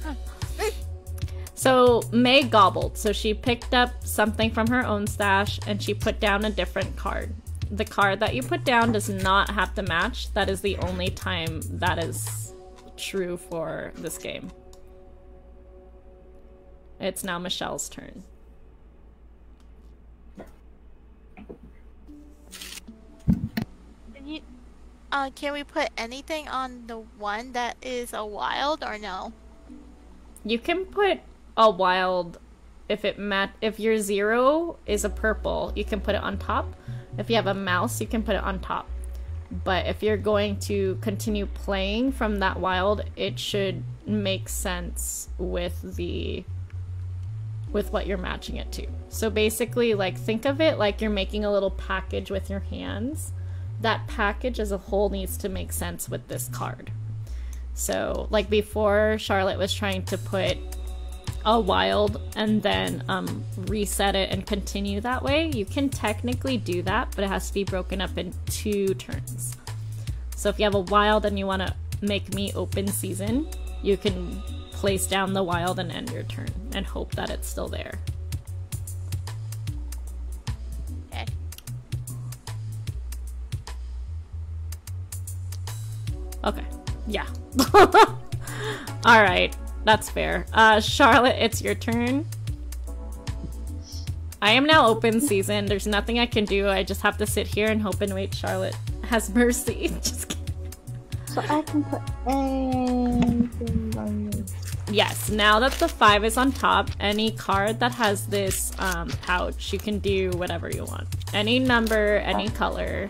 *laughs* so May gobbled. So she picked up something from her own stash and she put down a different card. The card that you put down does not have to match. That is the only time that is true for this game. It's now Michelle's turn. You, uh, can we put anything on the one that is a wild or no? You can put a wild if it mat if your zero is a purple, you can put it on top. If you have a mouse, you can put it on top. But if you're going to continue playing from that wild, it should make sense with the with what you're matching it to. So basically, like think of it like you're making a little package with your hands. That package as a whole needs to make sense with this card. So, like before, Charlotte was trying to put a wild and then um, reset it and continue that way. You can technically do that, but it has to be broken up in two turns. So if you have a wild and you want to make me open season, you can place down the wild and end your turn and hope that it's still there. Okay. Okay. Yeah. *laughs* All right. That's fair. Uh, Charlotte, it's your turn. I am now open season. There's nothing I can do. I just have to sit here and hope and wait Charlotte has mercy. *laughs* just kidding. So I can put anything on you. Yes, now that the five is on top, any card that has this um, pouch, you can do whatever you want. Any number, any color,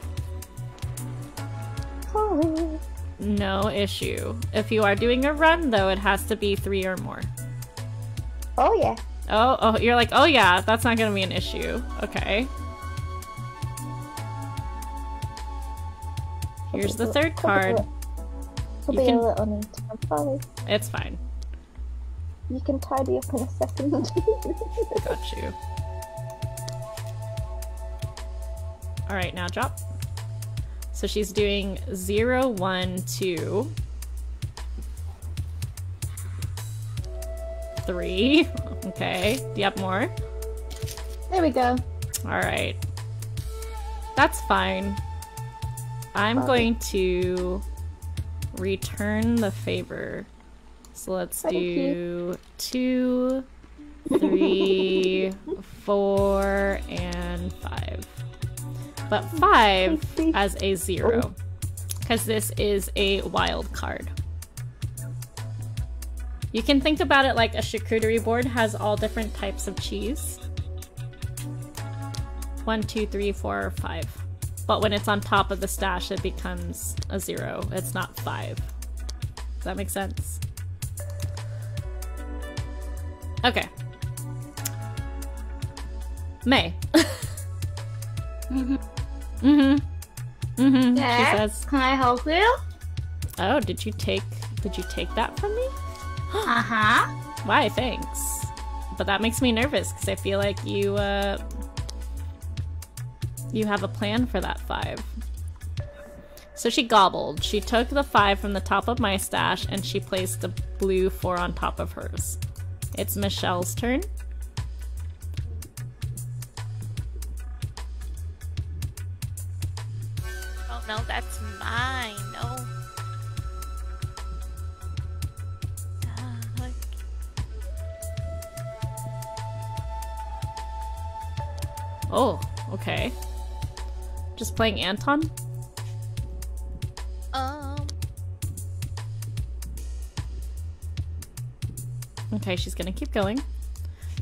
Sorry. no issue. If you are doing a run, though, it has to be three or more. Oh yeah. Oh, oh, you're like, oh yeah, that's not gonna be an issue. Okay. Here's the third card. Can- a little neat. I'm sorry. It's fine. You can tidy up in a second. *laughs* Got you. Alright, now drop. So she's doing zero, one, two, three. *laughs* Okay. Do you have more? there we go. Alright. That's fine. I'm Fine. going to return the favor. So let's Thank do two, three, four, and five. But five as a zero. Because this is a wild card. You can think about it like a charcuterie board has all different types of cheese. One, two, three, four, five. But when it's on top of the stash, it becomes a zero. It's not five. Does that make sense? Okay. May. mm-hmm. Mm-hmm. She says. Can I help you? Oh, did you take did you take that from me? *gasps* Uh huh. Why, thanks. But that makes me nervous because I feel like you uh you have a plan for that five. So she gobbled. She took the five from the top of my stash and she placed the blue four on top of hers. It's Michelle's turn. Oh no, that's mine. No. Ah. Oh, okay. Just playing Anton? Um. Okay, she's gonna keep going.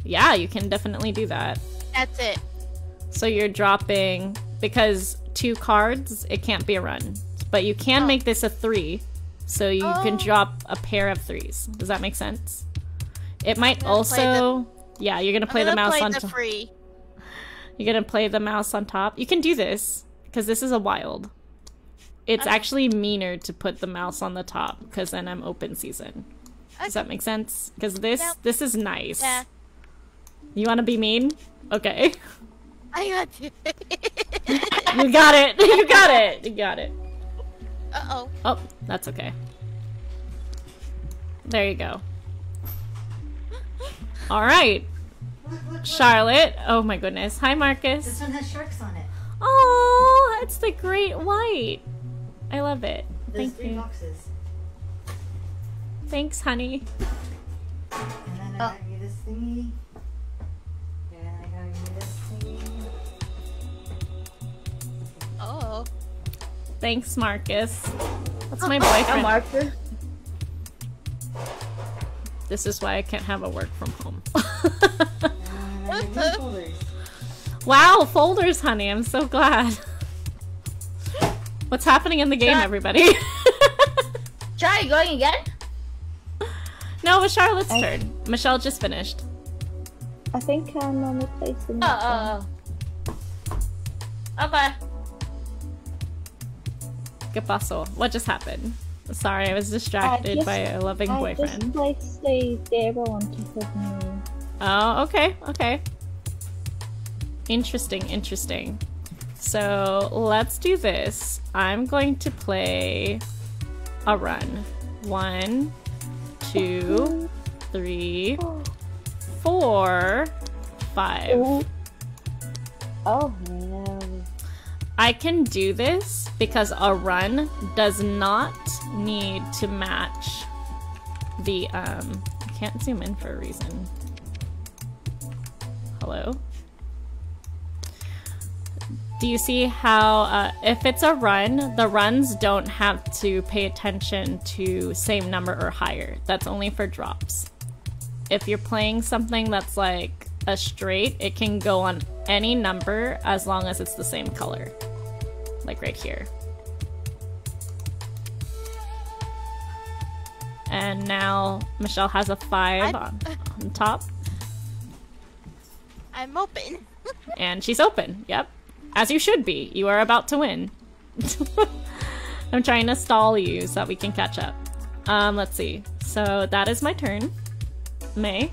Yeah, you can definitely do that. That's it. So you're dropping because two cards, it can't be a run. But you can Oh. make this a three, so you can Oh. drop a pair of threes. Does that make sense? It might gonna also, yeah, you're gonna play I'm the gonna mouse play on the top. free. You're gonna play the mouse on top. You can do this because this is a wild. It's Okay. actually meaner to put the mouse on the top because then I'm open season. Does that make sense? Because this Yep. this is nice. Yeah. You want to be mean? Okay. *laughs* I got you. *laughs* *laughs* you got it. You got it. You got it. uh oh. Oh, that's okay. There you go. *gasps* All right. Charlotte. Oh my goodness. Hi, Marcus. This one has sharks on it. Oh, it's the great white. I love it. There's Thank three you. boxes. You this thingy. Oh. Thanks, Marcus. That's my *laughs* Oh, boyfriend. Marcus. This is why I can't have a work from home. And I got you folders. *laughs* wow, folders, honey. I'm so glad. What's happening in the game, Chat. everybody? *laughs* Try going again? No, it was Charlotte's I- turn. Michelle just finished. I think I'm on the place in Oh, that oh, oh. Okay. ¿Qué pasó? What just happened? Sorry, I was distracted just- by a loving I boyfriend. just placed the zero on top of me. Oh, okay, okay. Interesting, interesting. So let's do this. I'm going to play a run. One, two, three, four, five. Oh, oh no. I can do this because a run does not need to match the um I can't zoom in for a reason. Hello? Do you see how uh, if it's a run, the runs don't have to pay attention to same number or higher. That's only for drops. If you're playing something that's like a straight, it can go on any number as long as it's the same color. Like right here. And now Michelle has a five on, *laughs* on top. I'm open. *laughs* And she's open. Yep. As you should be. You are about to win. *laughs* I'm trying to stall you so that we can catch up. Um, let's see. So that is my turn. May.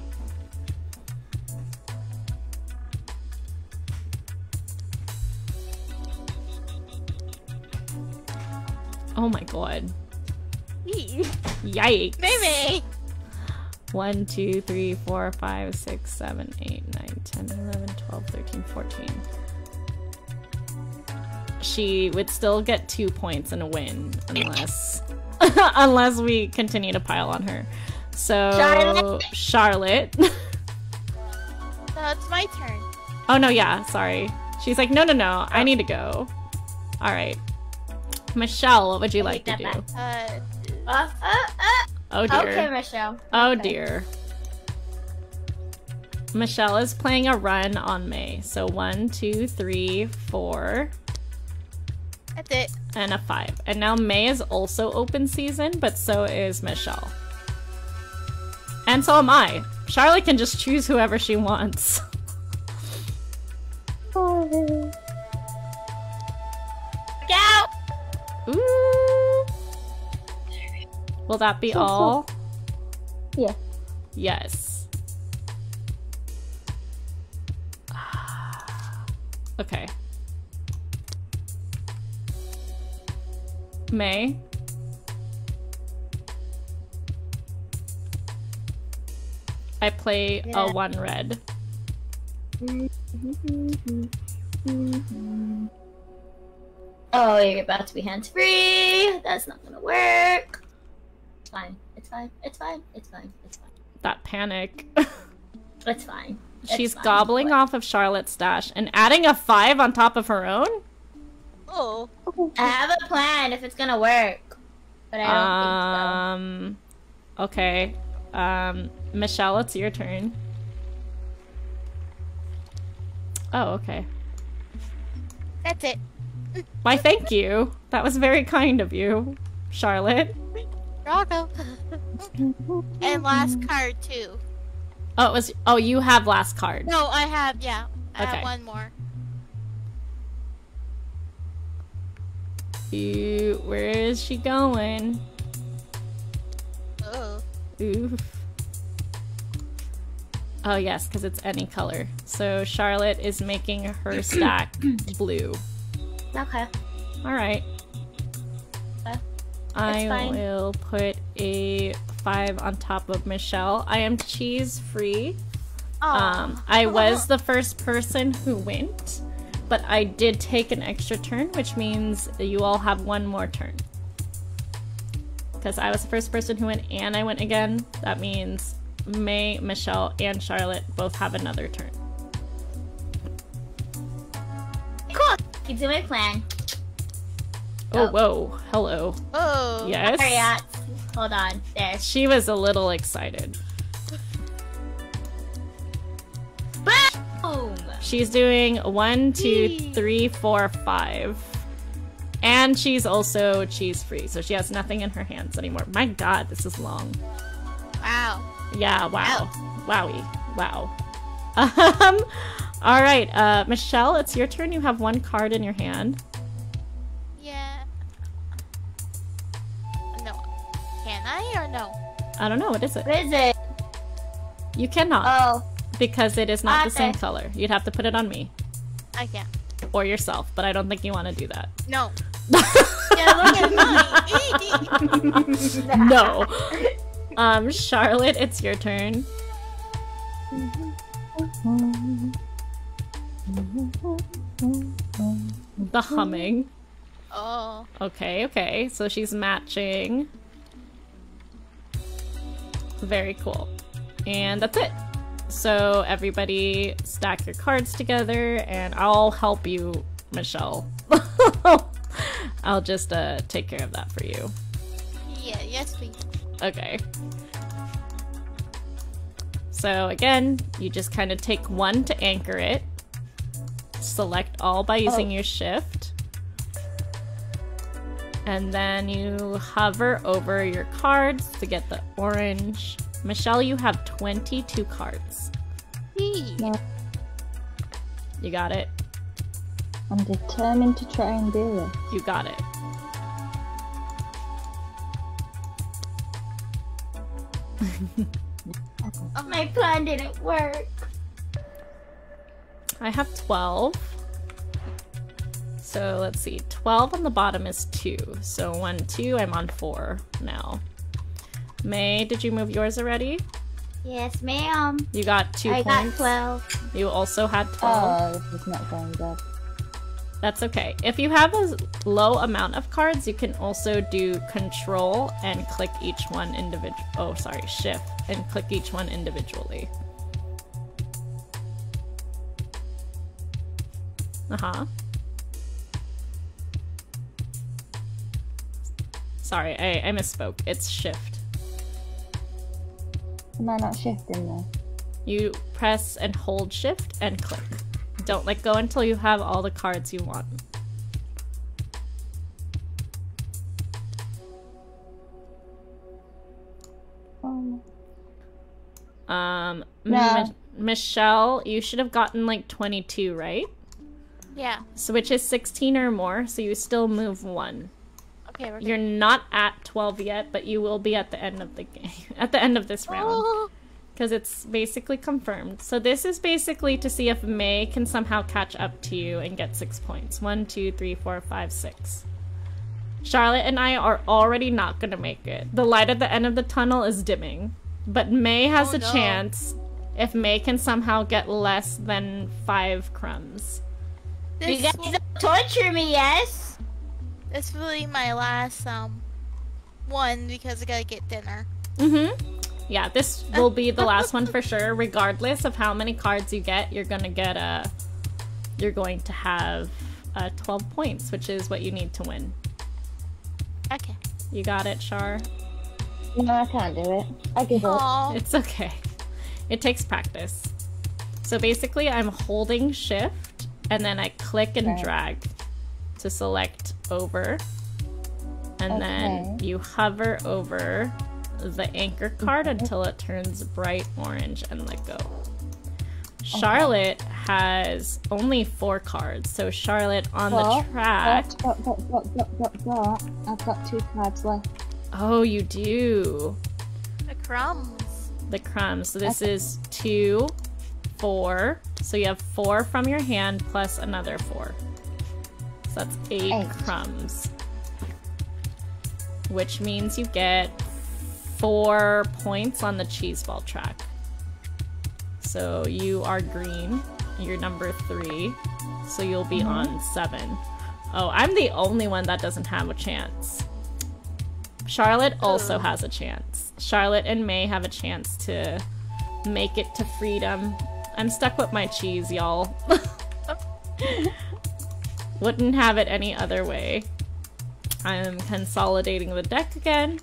Oh my god. Yikes. Maybe. 1, 2, 3, 4, 5, 6, 7, 8, 9, 10, 11, 12, 13, 14. She would still get two points and a win unless *laughs* unless we continue to pile on her. So Charlotte. Charlotte. *laughs* So it's my turn. oh no, yeah, sorry. She's like, no no no, I need to go. Alright. Michelle, what would you like to do? Uh, Uh, uh, uh. Oh dear. Okay, Michelle. Oh Okay. dear. Michelle is playing a run on May. So one, two, three, four, that's it. and a five. And now May is also open season, but so is Michelle. And so am I. Charlotte can just choose whoever she wants. Oh. Look out! Ooh. Will that be all? Yeah. Yes. *sighs* Okay. May. I play Yeah. a one red. Oh, you're about to be hands free. That's not gonna work. It's fine. It's fine. It's fine. It's fine. It's fine. That panic. It's fine. It's She's fine. gobbling off of Charlotte's stash and adding a five on top of her own? Oh. I have a plan if it's gonna work, but I don't Um. Okay. Um. Michelle, it's your turn. Oh, okay. That's it. Why, thank you. That was very kind of you, Charlotte. Drago. and last card too. Oh, it was. Oh, you have last card. No, I have yeah. I Okay. have one more. You, where is she going? Oh. Oof. Oh yes, because it's any color. So Charlotte is making her *clears throat* stack blue. Okay. All right. Okay. I fine. will put a five on top of Michelle. I am cheese free. Aw. Um, I was the first person who went, but I did take an extra turn, which means you all have one more turn. Because I was the first person who went and I went again, that means May, Michelle, and Charlotte both have another turn. Cool. You do my plan. Oh, Oh. whoa. Hello. Oh. Yes. Hurry up. Hold on. There. She was a little excited. She's doing one, two, three, four, five. And she's also cheese free, so she has nothing in her hands anymore. My god, this is long. Wow. Yeah, wow. Wowie. Wow. *laughs* Um Alright, uh Michelle, it's your turn. You have one card in your hand. Yeah. No. Can I or no? I don't know, what is it? What is it? You cannot, Oh. Because it is not the same color. You'd have to put it on me. I can't. Or yourself, but I don't think you want to do that. No. *laughs* Yeah, look at me. *laughs* *laughs* no. Um, Charlotte, it's your turn. The humming. Oh. Okay, okay. So she's matching. Very cool. And that's it. So everybody stack your cards together and I'll help you, Michelle. *laughs* I'll just uh take care of that for you. Yeah. Yes, please. Okay. So again, you just kind of take one to anchor it. Select all by using your shift. And then you hover over your cards to get the orange. Michelle, you have 22 cards. Yee. No, You got it. I'm determined to try and do it. You got it. *laughs* Oh, my plan didn't work. I have 12. So let's see. 12 on the bottom is 2. So 1, 2, I'm on 4 now. May, did you move yours already? Yes, ma'am. You got 2 I points. got 12. You also had 12. Oh, this is not going good. That's okay. If you have a low amount of cards, you can also do control and click each one individual. Oh, sorry, shift and click each one individually. Uh huh. Sorry, I, I misspoke. It's shift. Am I not shifting there? You press and hold shift and click. Don't let go until you have all the cards you want. Um, Um, No. Mi- Michelle, you should have gotten like 22, right? Yeah. So which is 16 or more, so you still move one. Okay. We're You're not at 12 yet, but you will be at the end of the *laughs* game, at the end of this round, Oh. because it's basically confirmed. So this is basically to see if May can somehow catch up to you and get six points. One, two, three, four, five, six. Charlotte and I are already not gonna make it. The light at the end of the tunnel is dimming, but May has Oh, a no. chance if May can somehow get less than five crumbs. You This, guys don't torture me, yes? This will be my last um one because I gotta get dinner. Mm-hmm. Yeah, this will be the last one for *laughs* sure. Regardless of how many cards you get, you're gonna get a. You're going to have uh, 12 points, which is what you need to win. Okay. You got it, Char. no, I can't do it. I give up. Oh. It's okay. It takes practice. So basically, I'm holding shift and then I click and Okay. drag to select over. And then you hover over the anchor card until it turns bright orange and let go. Charlotte has only four cards. So, Charlotte on Well, the track. But, but, but, but, but, but, I've got two cards left. Oh, you do. The crumbs. the crumbs. So this is two, four. So you have four from your hand plus another four. So that's eight, Eight. crumbs. which means you get four points on the cheese ball track. So you are green. You're number three. So you'll be mm-hmm. on seven. Oh, I'm the only one that doesn't have a chance. Charlotte also has a chance. Charlotte and May have a chance to make it to freedom. I'm stuck with my cheese, y'all. *laughs* Wouldn't have it any other way. I'm consolidating the deck again.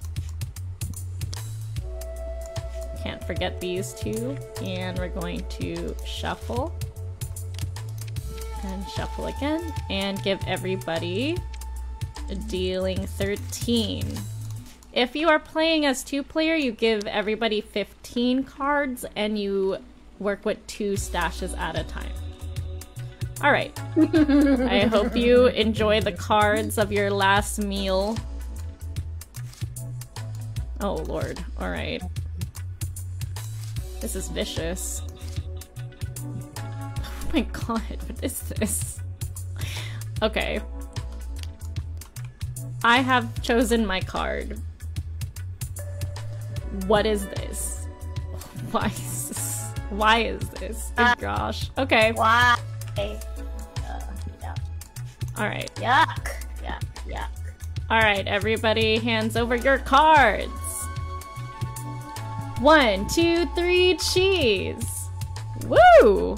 Can't forget these two. And we're going to shuffle. And shuffle again. And give everybody dealing 13. If you are playing as two player, you give everybody 15 cards and you work with two stashes at a time. All right. *laughs* I hope you enjoy the cards of your last meal. Oh lord. All right. This is vicious. Oh my god, what is this? Okay. I have chosen my card. What is this? *laughs* Why is this? Why is this? Good ah. gosh. Okay. Why? Uh, yuck. Alright. Yuck. Yuck. Yuck. Alright, everybody, hands over your cards. One, two, three, cheese. Woo!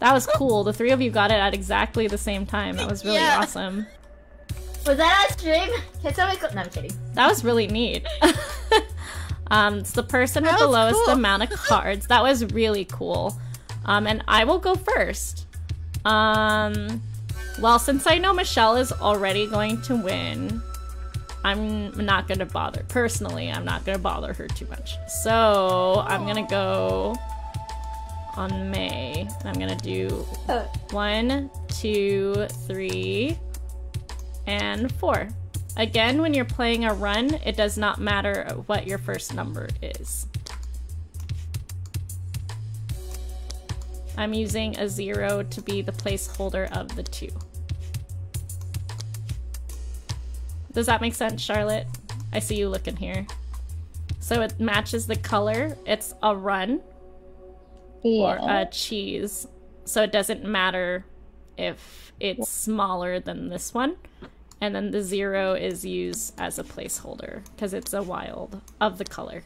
That was cool. The three of you got it at exactly the same time. That was really Yeah. awesome. Was that a stream? Can somebody go? No, I'm kidding. That was really neat. *laughs* um, it's the person with the lowest cool. amount of cards. That was really cool. Um, and I will go first. Um, well, since I know Michelle is already going to win, I'm not gonna bother. Personally, I'm not gonna bother her too much. So I'm gonna go on May. I'm gonna do one, two, three, and four. Again, when you're playing a run, it does not matter what your first number is. I'm using a zero to be the placeholder of the two. Does that make sense, Charlotte? I see you looking here. So it matches the color. It's a run or a cheese. So it doesn't matter if it's smaller than this one. And then the zero is used as a placeholder because it's a wild of the color.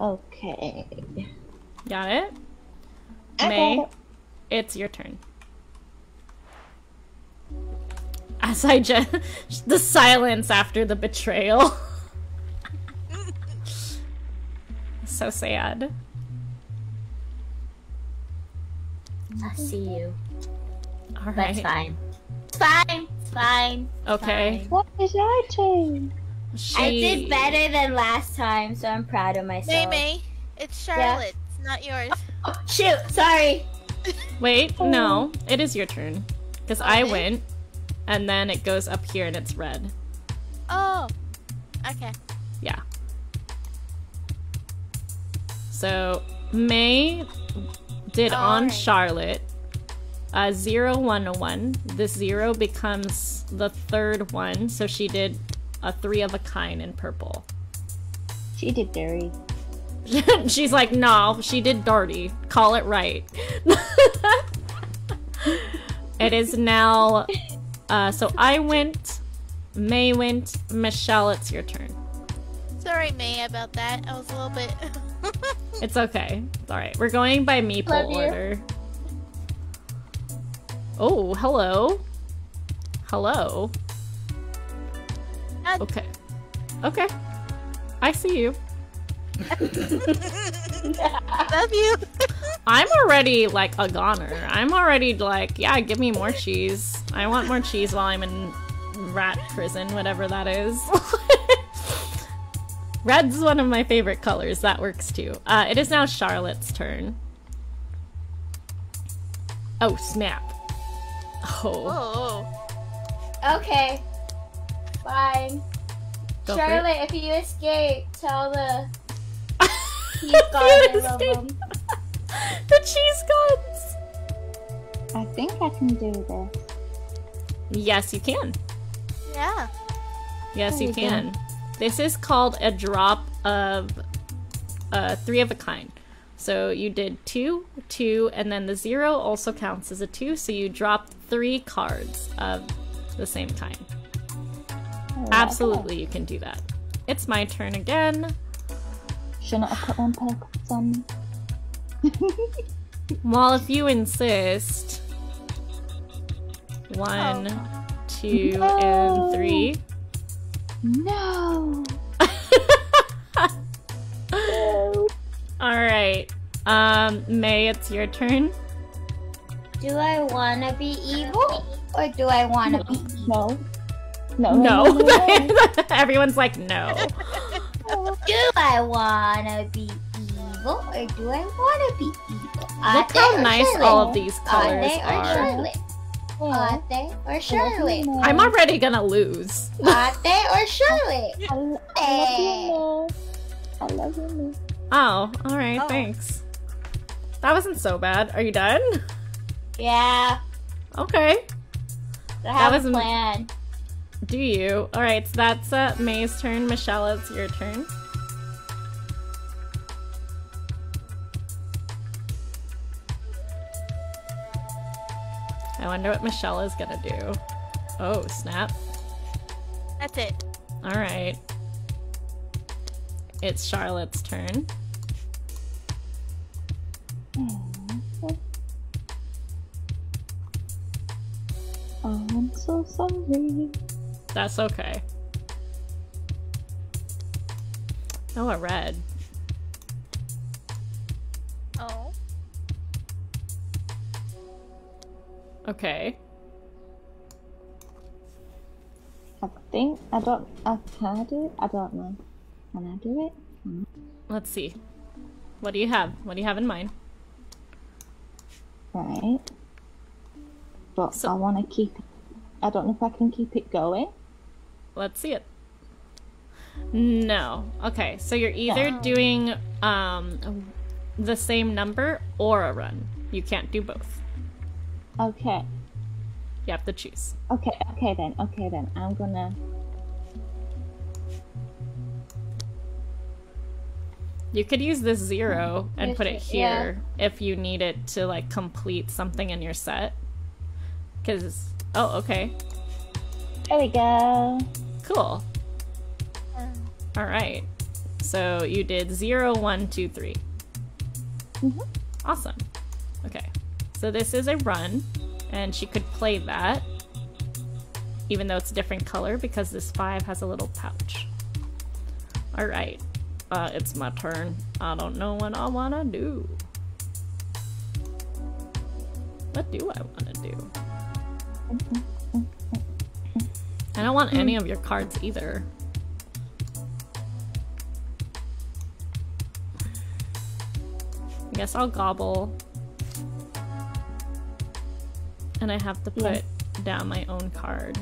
Okay. Got it? I May, it's your turn. As I just. *laughs* the silence after the betrayal. *laughs* so sad. I see you. Alright. That's fine. It's fine. It's fine. Okay. fine. What is your turn? She... I did better than last time, so I'm proud of myself. May, it's Charlotte, not yours. Oh, shoot, sorry. Wait, oh. no. It is your turn. Because I Okay. went, and then it goes up here and it's red. Oh, okay. Yeah. So May did on Alright. Charlotte a zero one one. This zero becomes the third one, so she did a three of a kind in purple. She did dirty. *laughs* She's like, no, she did dirty. Call it right. *laughs* it is now. Uh, so I went. May went. Michelle, it's your turn. Sorry, May, about that. I was a little bit. *laughs* It's okay. It's alright. We're going by meeple order. Oh, hello. Hello. Uh, Okay. Okay. I see you. Love you. I'm already like a goner. I'm already like, yeah, give me more cheese. I want more cheese while I'm in rat prison, whatever that is. *laughs* Red's one of my favorite colors. That works too. Uh, it is now Charlotte's turn. Oh, snap. Oh. Oh. Okay. Fine. Go. Charlotte, if you escape, tell the he's *laughs* You I love escape. *laughs* the cheese guns! I think I can do this. Yes, you can. Yeah. Yes, There you you go. can. This is called a drop of uh, three of a kind. So you did two, two, and then the zero also counts as a two. So you dropped three cards of the same kind. I like Absolutely, you can do that. It's my turn again. That. Shouldn't I put one purpose on? *laughs* Well, if you insist. One, two, No. and three. No. no. *laughs* All right. Um, May, it's your turn. Do I wanna be evil or do I wanna be evil? No. No. No. no, no, *laughs* no. Everyone's like, no. Do I wanna be evil or do I wanna be evil? Look how nice all of these colors Ate or are. Charlotte? Ate or Charlotte? I'm already gonna lose. *laughs* Ate or Charlotte? I, lo- I love you, Mo. I love you, Mo. Oh, all right. Oh. Thanks. That wasn't so bad. Are you done? Yeah, Okay. I have was a am- plan. Do you? All right. So that's uh, May's turn. Michelle, it's your turn. I wonder what Michelle is gonna do. Oh, snap. That's it. All right. It's Charlotte's turn. Oh, I'm so sorry. That's okay. Oh, a red. Oh. Okay. I think I don't. I can I do it? I don't know. Can I do it? Let's see. What do you have? What do you have in mind? Right. But So- I want to keep. I don't know if I can keep it going. Let's see it. No. Okay, so you're either No. doing um the same number or a run. You can't do both. Okay. You have to choose. Okay. Okay then. Okay then. I'm gonna. You could use this zero and put it yeah. here if you need it to like complete something in your set. Cause oh okay. There we go. Cool. All right. So you did zero, one, two, three. Mhm. Awesome. Okay. So this is a run, and she could play that, even though it's a different color because this five has a little pouch. All right. Uh, it's my turn. I don't know what I want to do. What do I want to do? I don't want any hmm. of your cards either. I guess I'll gobble. And I have to put Yeah. down my own card.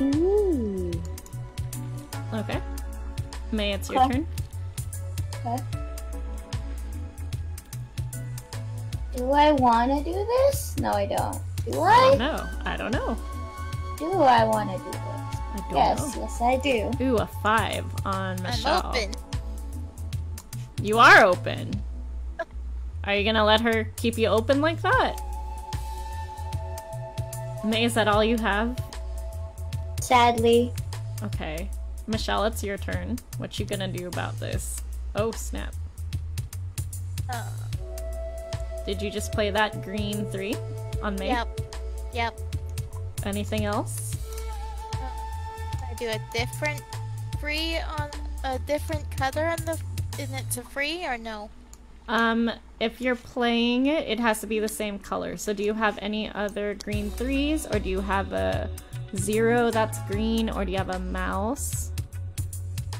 Ooh. Okay. May, it's your Okay. turn. Okay. Do I wanna do this? No, I don't. Do I I? don't know. I don't know. Do I wanna do this? I don't Yes, know. yes, I do. Ooh, a five on Michelle. I'm open. You are open. Are you gonna let her keep you open like that? May, is that all you have? Sadly, Okay. Michelle, it's your turn. What you gonna do about this? Oh, snap. Uh, Did you just play that green three on May? yep. Yep. Anything else? I do a different free on a different color on the and it's a free or no? Um, if you're playing it, it has to be the same color. So do you have any other green threes, or do you have a zero that's green, or do you have a mouse?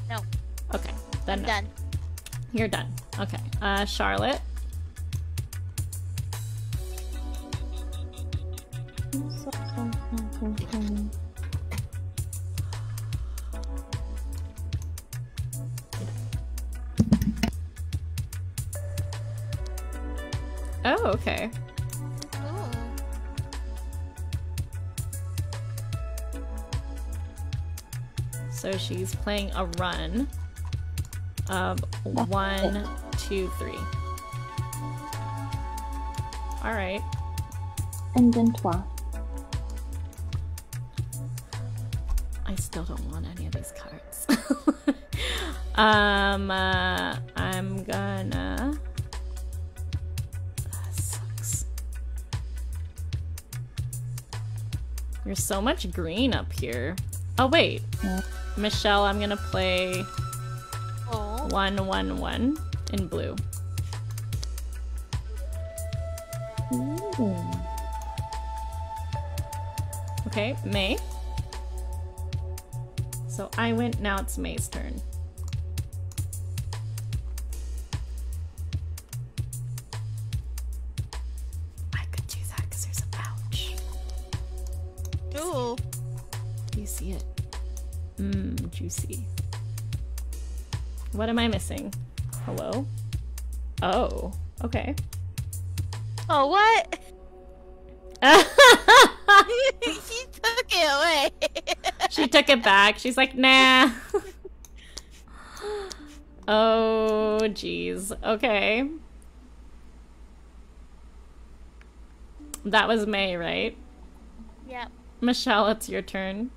No. Okay, then no. done. You're done. Okay. Uh, Charlotte. Oh, okay. So she's playing a run of one, two, three. All right. And then what? I still don't want any of these cards. *laughs* um, uh, I'm gonna. There's so much green up here. Oh wait, Michelle, I'm gonna play Oh. one, one, one in blue. Ooh. Okay, May. So I went. Now it's May's turn. Ooh. Do you see it? Mmm, juicy. What am I missing? Hello? Oh, okay. Oh, what? *laughs* she took it away. she took it back. She's like, nah. oh, jeez. Okay. That was May, right? yep. Michelle, it's your turn.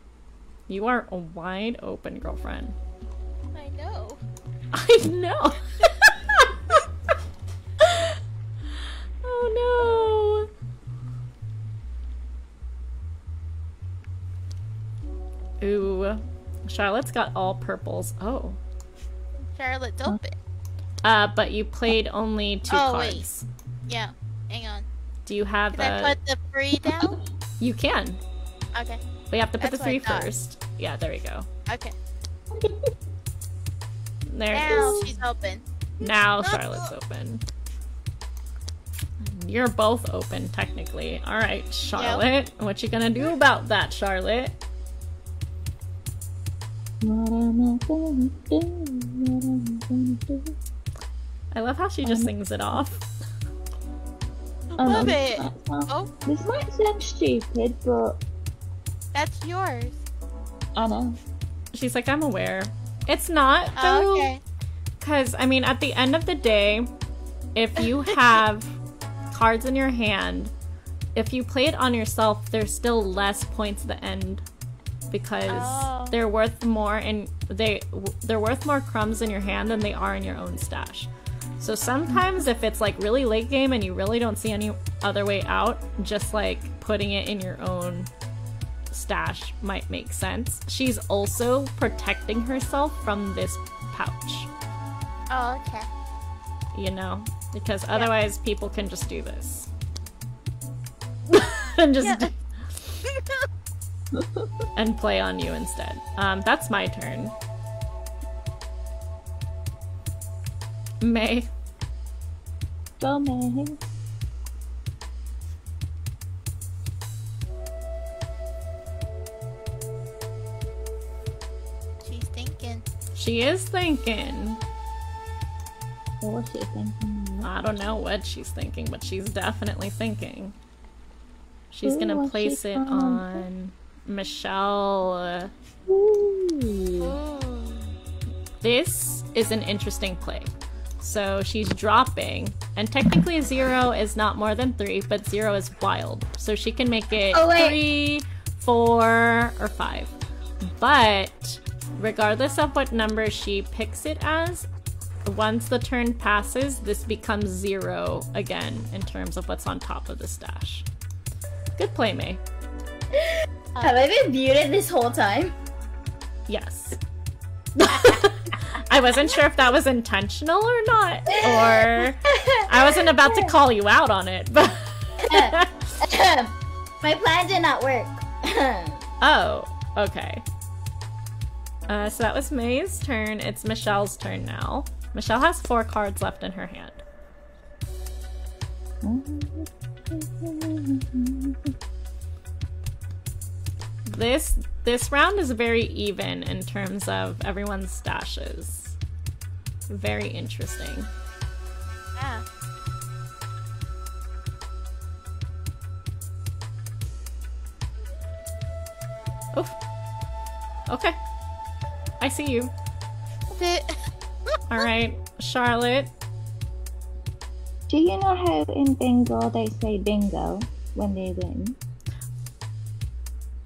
You are a wide open, girlfriend. I know. *laughs* I know. *laughs* oh no. Ooh. Charlotte's got all purples. Oh. Charlotte's open. Uh, but you played only two Oh, wait. Yeah. Hang on. Do you have Can I put the free down? You can. Okay. We have to put That's the three what I thought. first. Yeah, there we go. Okay. There it Now is. she's open. Now Charlotte's open. You're both open, technically. All right, Charlotte. What you gonna do about that, Charlotte? I gonna do? What am I gonna do? I love how she just Um, sings it off. I love no, it. that's not- Oh, This might sound stupid, but that's yours. I know. She's like, I'm aware. It's not Oh, though, okay. because I mean, at the end of the day, if you *laughs* have cards in your hand, if you play it on yourself, there's still less points at the end because Oh. they're worth more and they they're worth more crumbs in your hand than they are in your own stash. So sometimes if it's like really late game and you really don't see any other way out, just like putting it in your own stash might make sense. She's also protecting herself from this pouch, Oh, okay. you know, because otherwise people can just do this. *laughs* and just Yeah. *laughs* and play on you instead. Um, that's my turn. May. Go, May. She is thinking. What was she thinking? I don't know what she's thinking, but she's definitely thinking. She's Ooh, gonna place it on Michelle. Ooh. This is an interesting play. So she's dropping, and technically zero is not more than three, but zero is wild. So she can make it Oh, three, four, or five. But regardless of what number she picks it as, once the turn passes, this becomes zero again in terms of what's on top of the stash. Good play, May. *laughs* Have I been muted this whole time? Yes. *laughs* I wasn't sure if that was intentional or not, or I wasn't about to call you out on it, but *laughs* My plan did not work. oh, okay. Uh, so that was May's turn. It's Michelle's turn now. Michelle has four cards left in her hand. This this round is very even in terms of everyone's stashes. Very interesting. Yeah. Oof. Okay. I see you. *laughs* All right, Charlotte. Do you know how in bingo they say bingo when they win?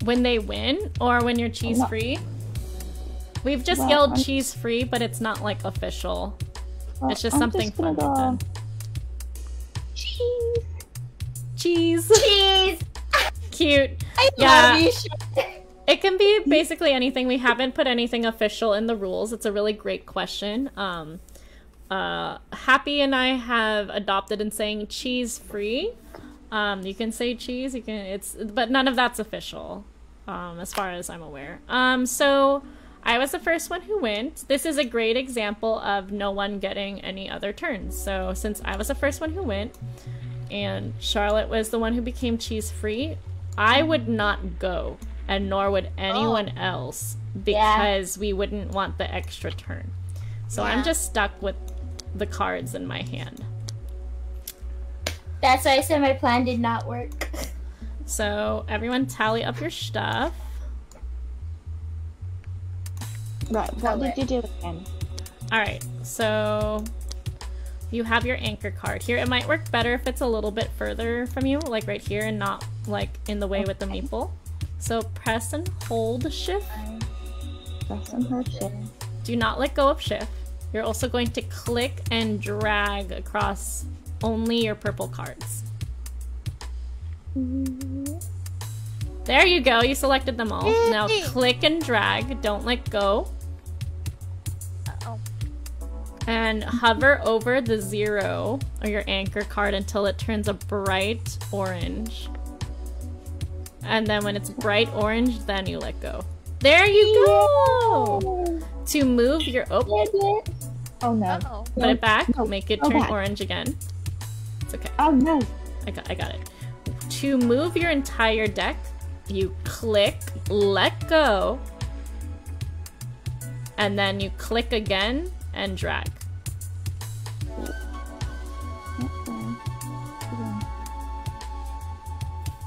When they win or when you're cheese free? We've just Well, yelled I'm- cheese free, but it's not like official. Well, It's just I'm something gonna fun go Cheese. Cheese. Cheese. *laughs* Cute. I Yeah. Love you. Charlotte. It can be basically anything. We haven't put anything official in the rules. It's a really great question. Um, uh, Happy and I have adopted in saying cheese free. Um, you can say cheese. You can. It's but none of that's official, um, as far as I'm aware. Um, so I was the first one who went. This is a great example of no one getting any other turns. So since I was the first one who went, and Charlotte was the one who became cheese free, I would not go, and nor would anyone oh. else because we wouldn't want the extra turn. So I'm just stuck with the cards in my hand. That's why I said my plan did not work. *laughs* So everyone tally up your stuff. Right, what did you do again? All right, so you have your anchor card here. It might work better if it's a little bit further from you, like right here, and not like in the way with the meeple. So press and hold shift. Press and hold shift. Do not let go of shift. You're also going to click and drag across only your purple cards. There you go. You selected them all. Now click and drag. Don't let go. Oh. And hover over the zero or your anchor card until it turns a bright orange. And then when it's bright orange, then you let go. There you go! To move your oh, Oh no. Uh-oh. put it back, No, make it turn back. orange again. It's okay. Oh no. I got I got it. To move your entire deck, you click, let go, and then you click again and drag.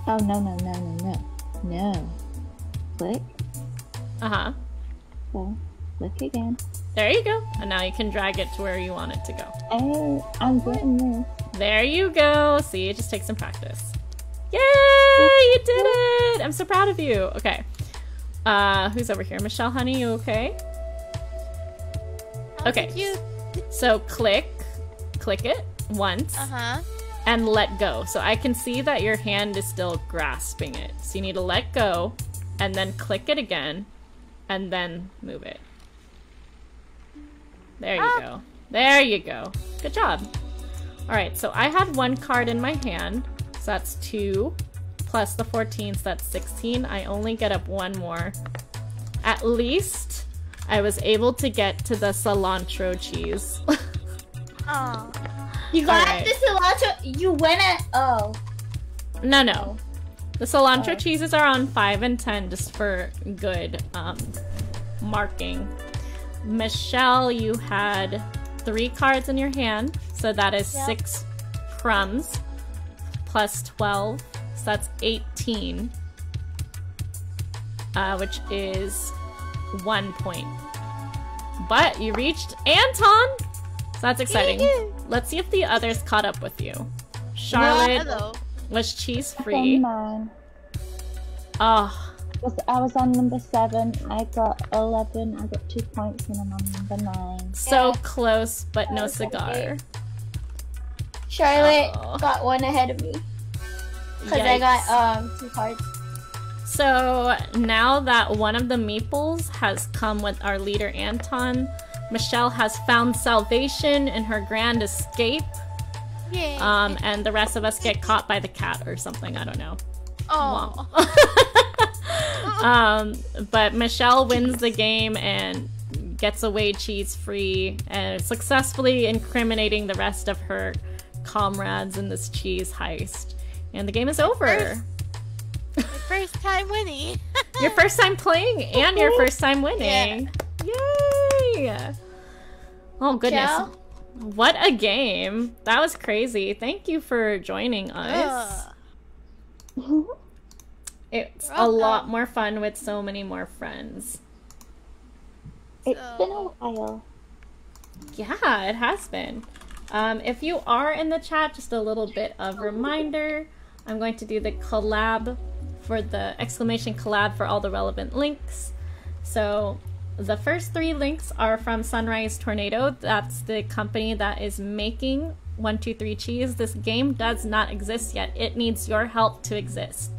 Oh no no no no no no. Click. Uh-huh. So click again. There you go. And now you can drag it to where you want it to go. Hey, I'm getting this. There you go. See, it just takes some practice. Yay! You did it! I'm so proud of you. Okay. Uh, who's over here? Michelle, honey, you okay? Okay. So click, click it once, Uh huh. And let go. So I can see that your hand is still grasping it. So you need to let go, and then click it again, and then move it. There you Ah. go. There you go. Good job. All right, so I had one card in my hand, so that's two, plus the 14, so that's 16. I only get up one more. At least I was able to get to the cilantro cheese. *laughs* Oh. You got Alright. the cilantro. You went at. Oh. no, no. The cilantro Oh. cheeses are on 5 and 10 just for good um, marking. Michelle, you had three cards in your hand, so that is Yep. six crumbs plus 12, so that's 18, uh, which is one point. But you reached Anton! So that's exciting. Let's see if the others caught up with you. Charlotte Hello. was cheese On free. mine. Oh, I was on number seven. I got eleven. I got two points, and I'm on number nine. so Yeah. close, but no was okay. cigar. Charlotte Oh. got one ahead of me. Because I got um two cards. So now that one of the meeples has come with our leader Anton, Michelle has found salvation in her grand escape, Yay. um, and the rest of us get caught by the cat or something. I don't know. oh. *laughs* um, but Michelle wins the game and gets away cheese free and successfully incriminating the rest of her comrades in this cheese heist. And the game is over. First- My first time winning. *laughs* Your first time playing and your first time winning. Yay! Oh goodness. Joe? What a game. That was crazy. Thank you for joining us. Ugh. It's a Welcome. lot more fun with so many more friends. It's been a while. Yeah, it has been. Um, if you are in the chat, just a little bit of reminder. I'm going to do the collab for the exclamation collab for all the relevant links. So the first three links are from Sunrise Tornado. That's the company that is making 123 Cheese. This game does not exist yet. It needs your help to exist.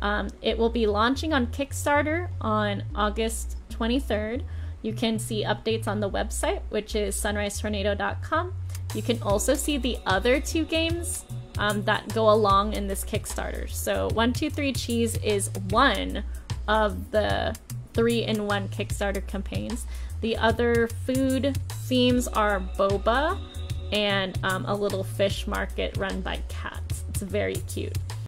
Um, it will be launching on Kickstarter on August 23rd. You can see updates on the website, which is sunrisetornado.com. You can also see the other two games um, that go along in this Kickstarter. So, 123 Cheese is one of the three in one Kickstarter campaigns. The other food themes are boba and um, a little fish market run by cats. It's very cute.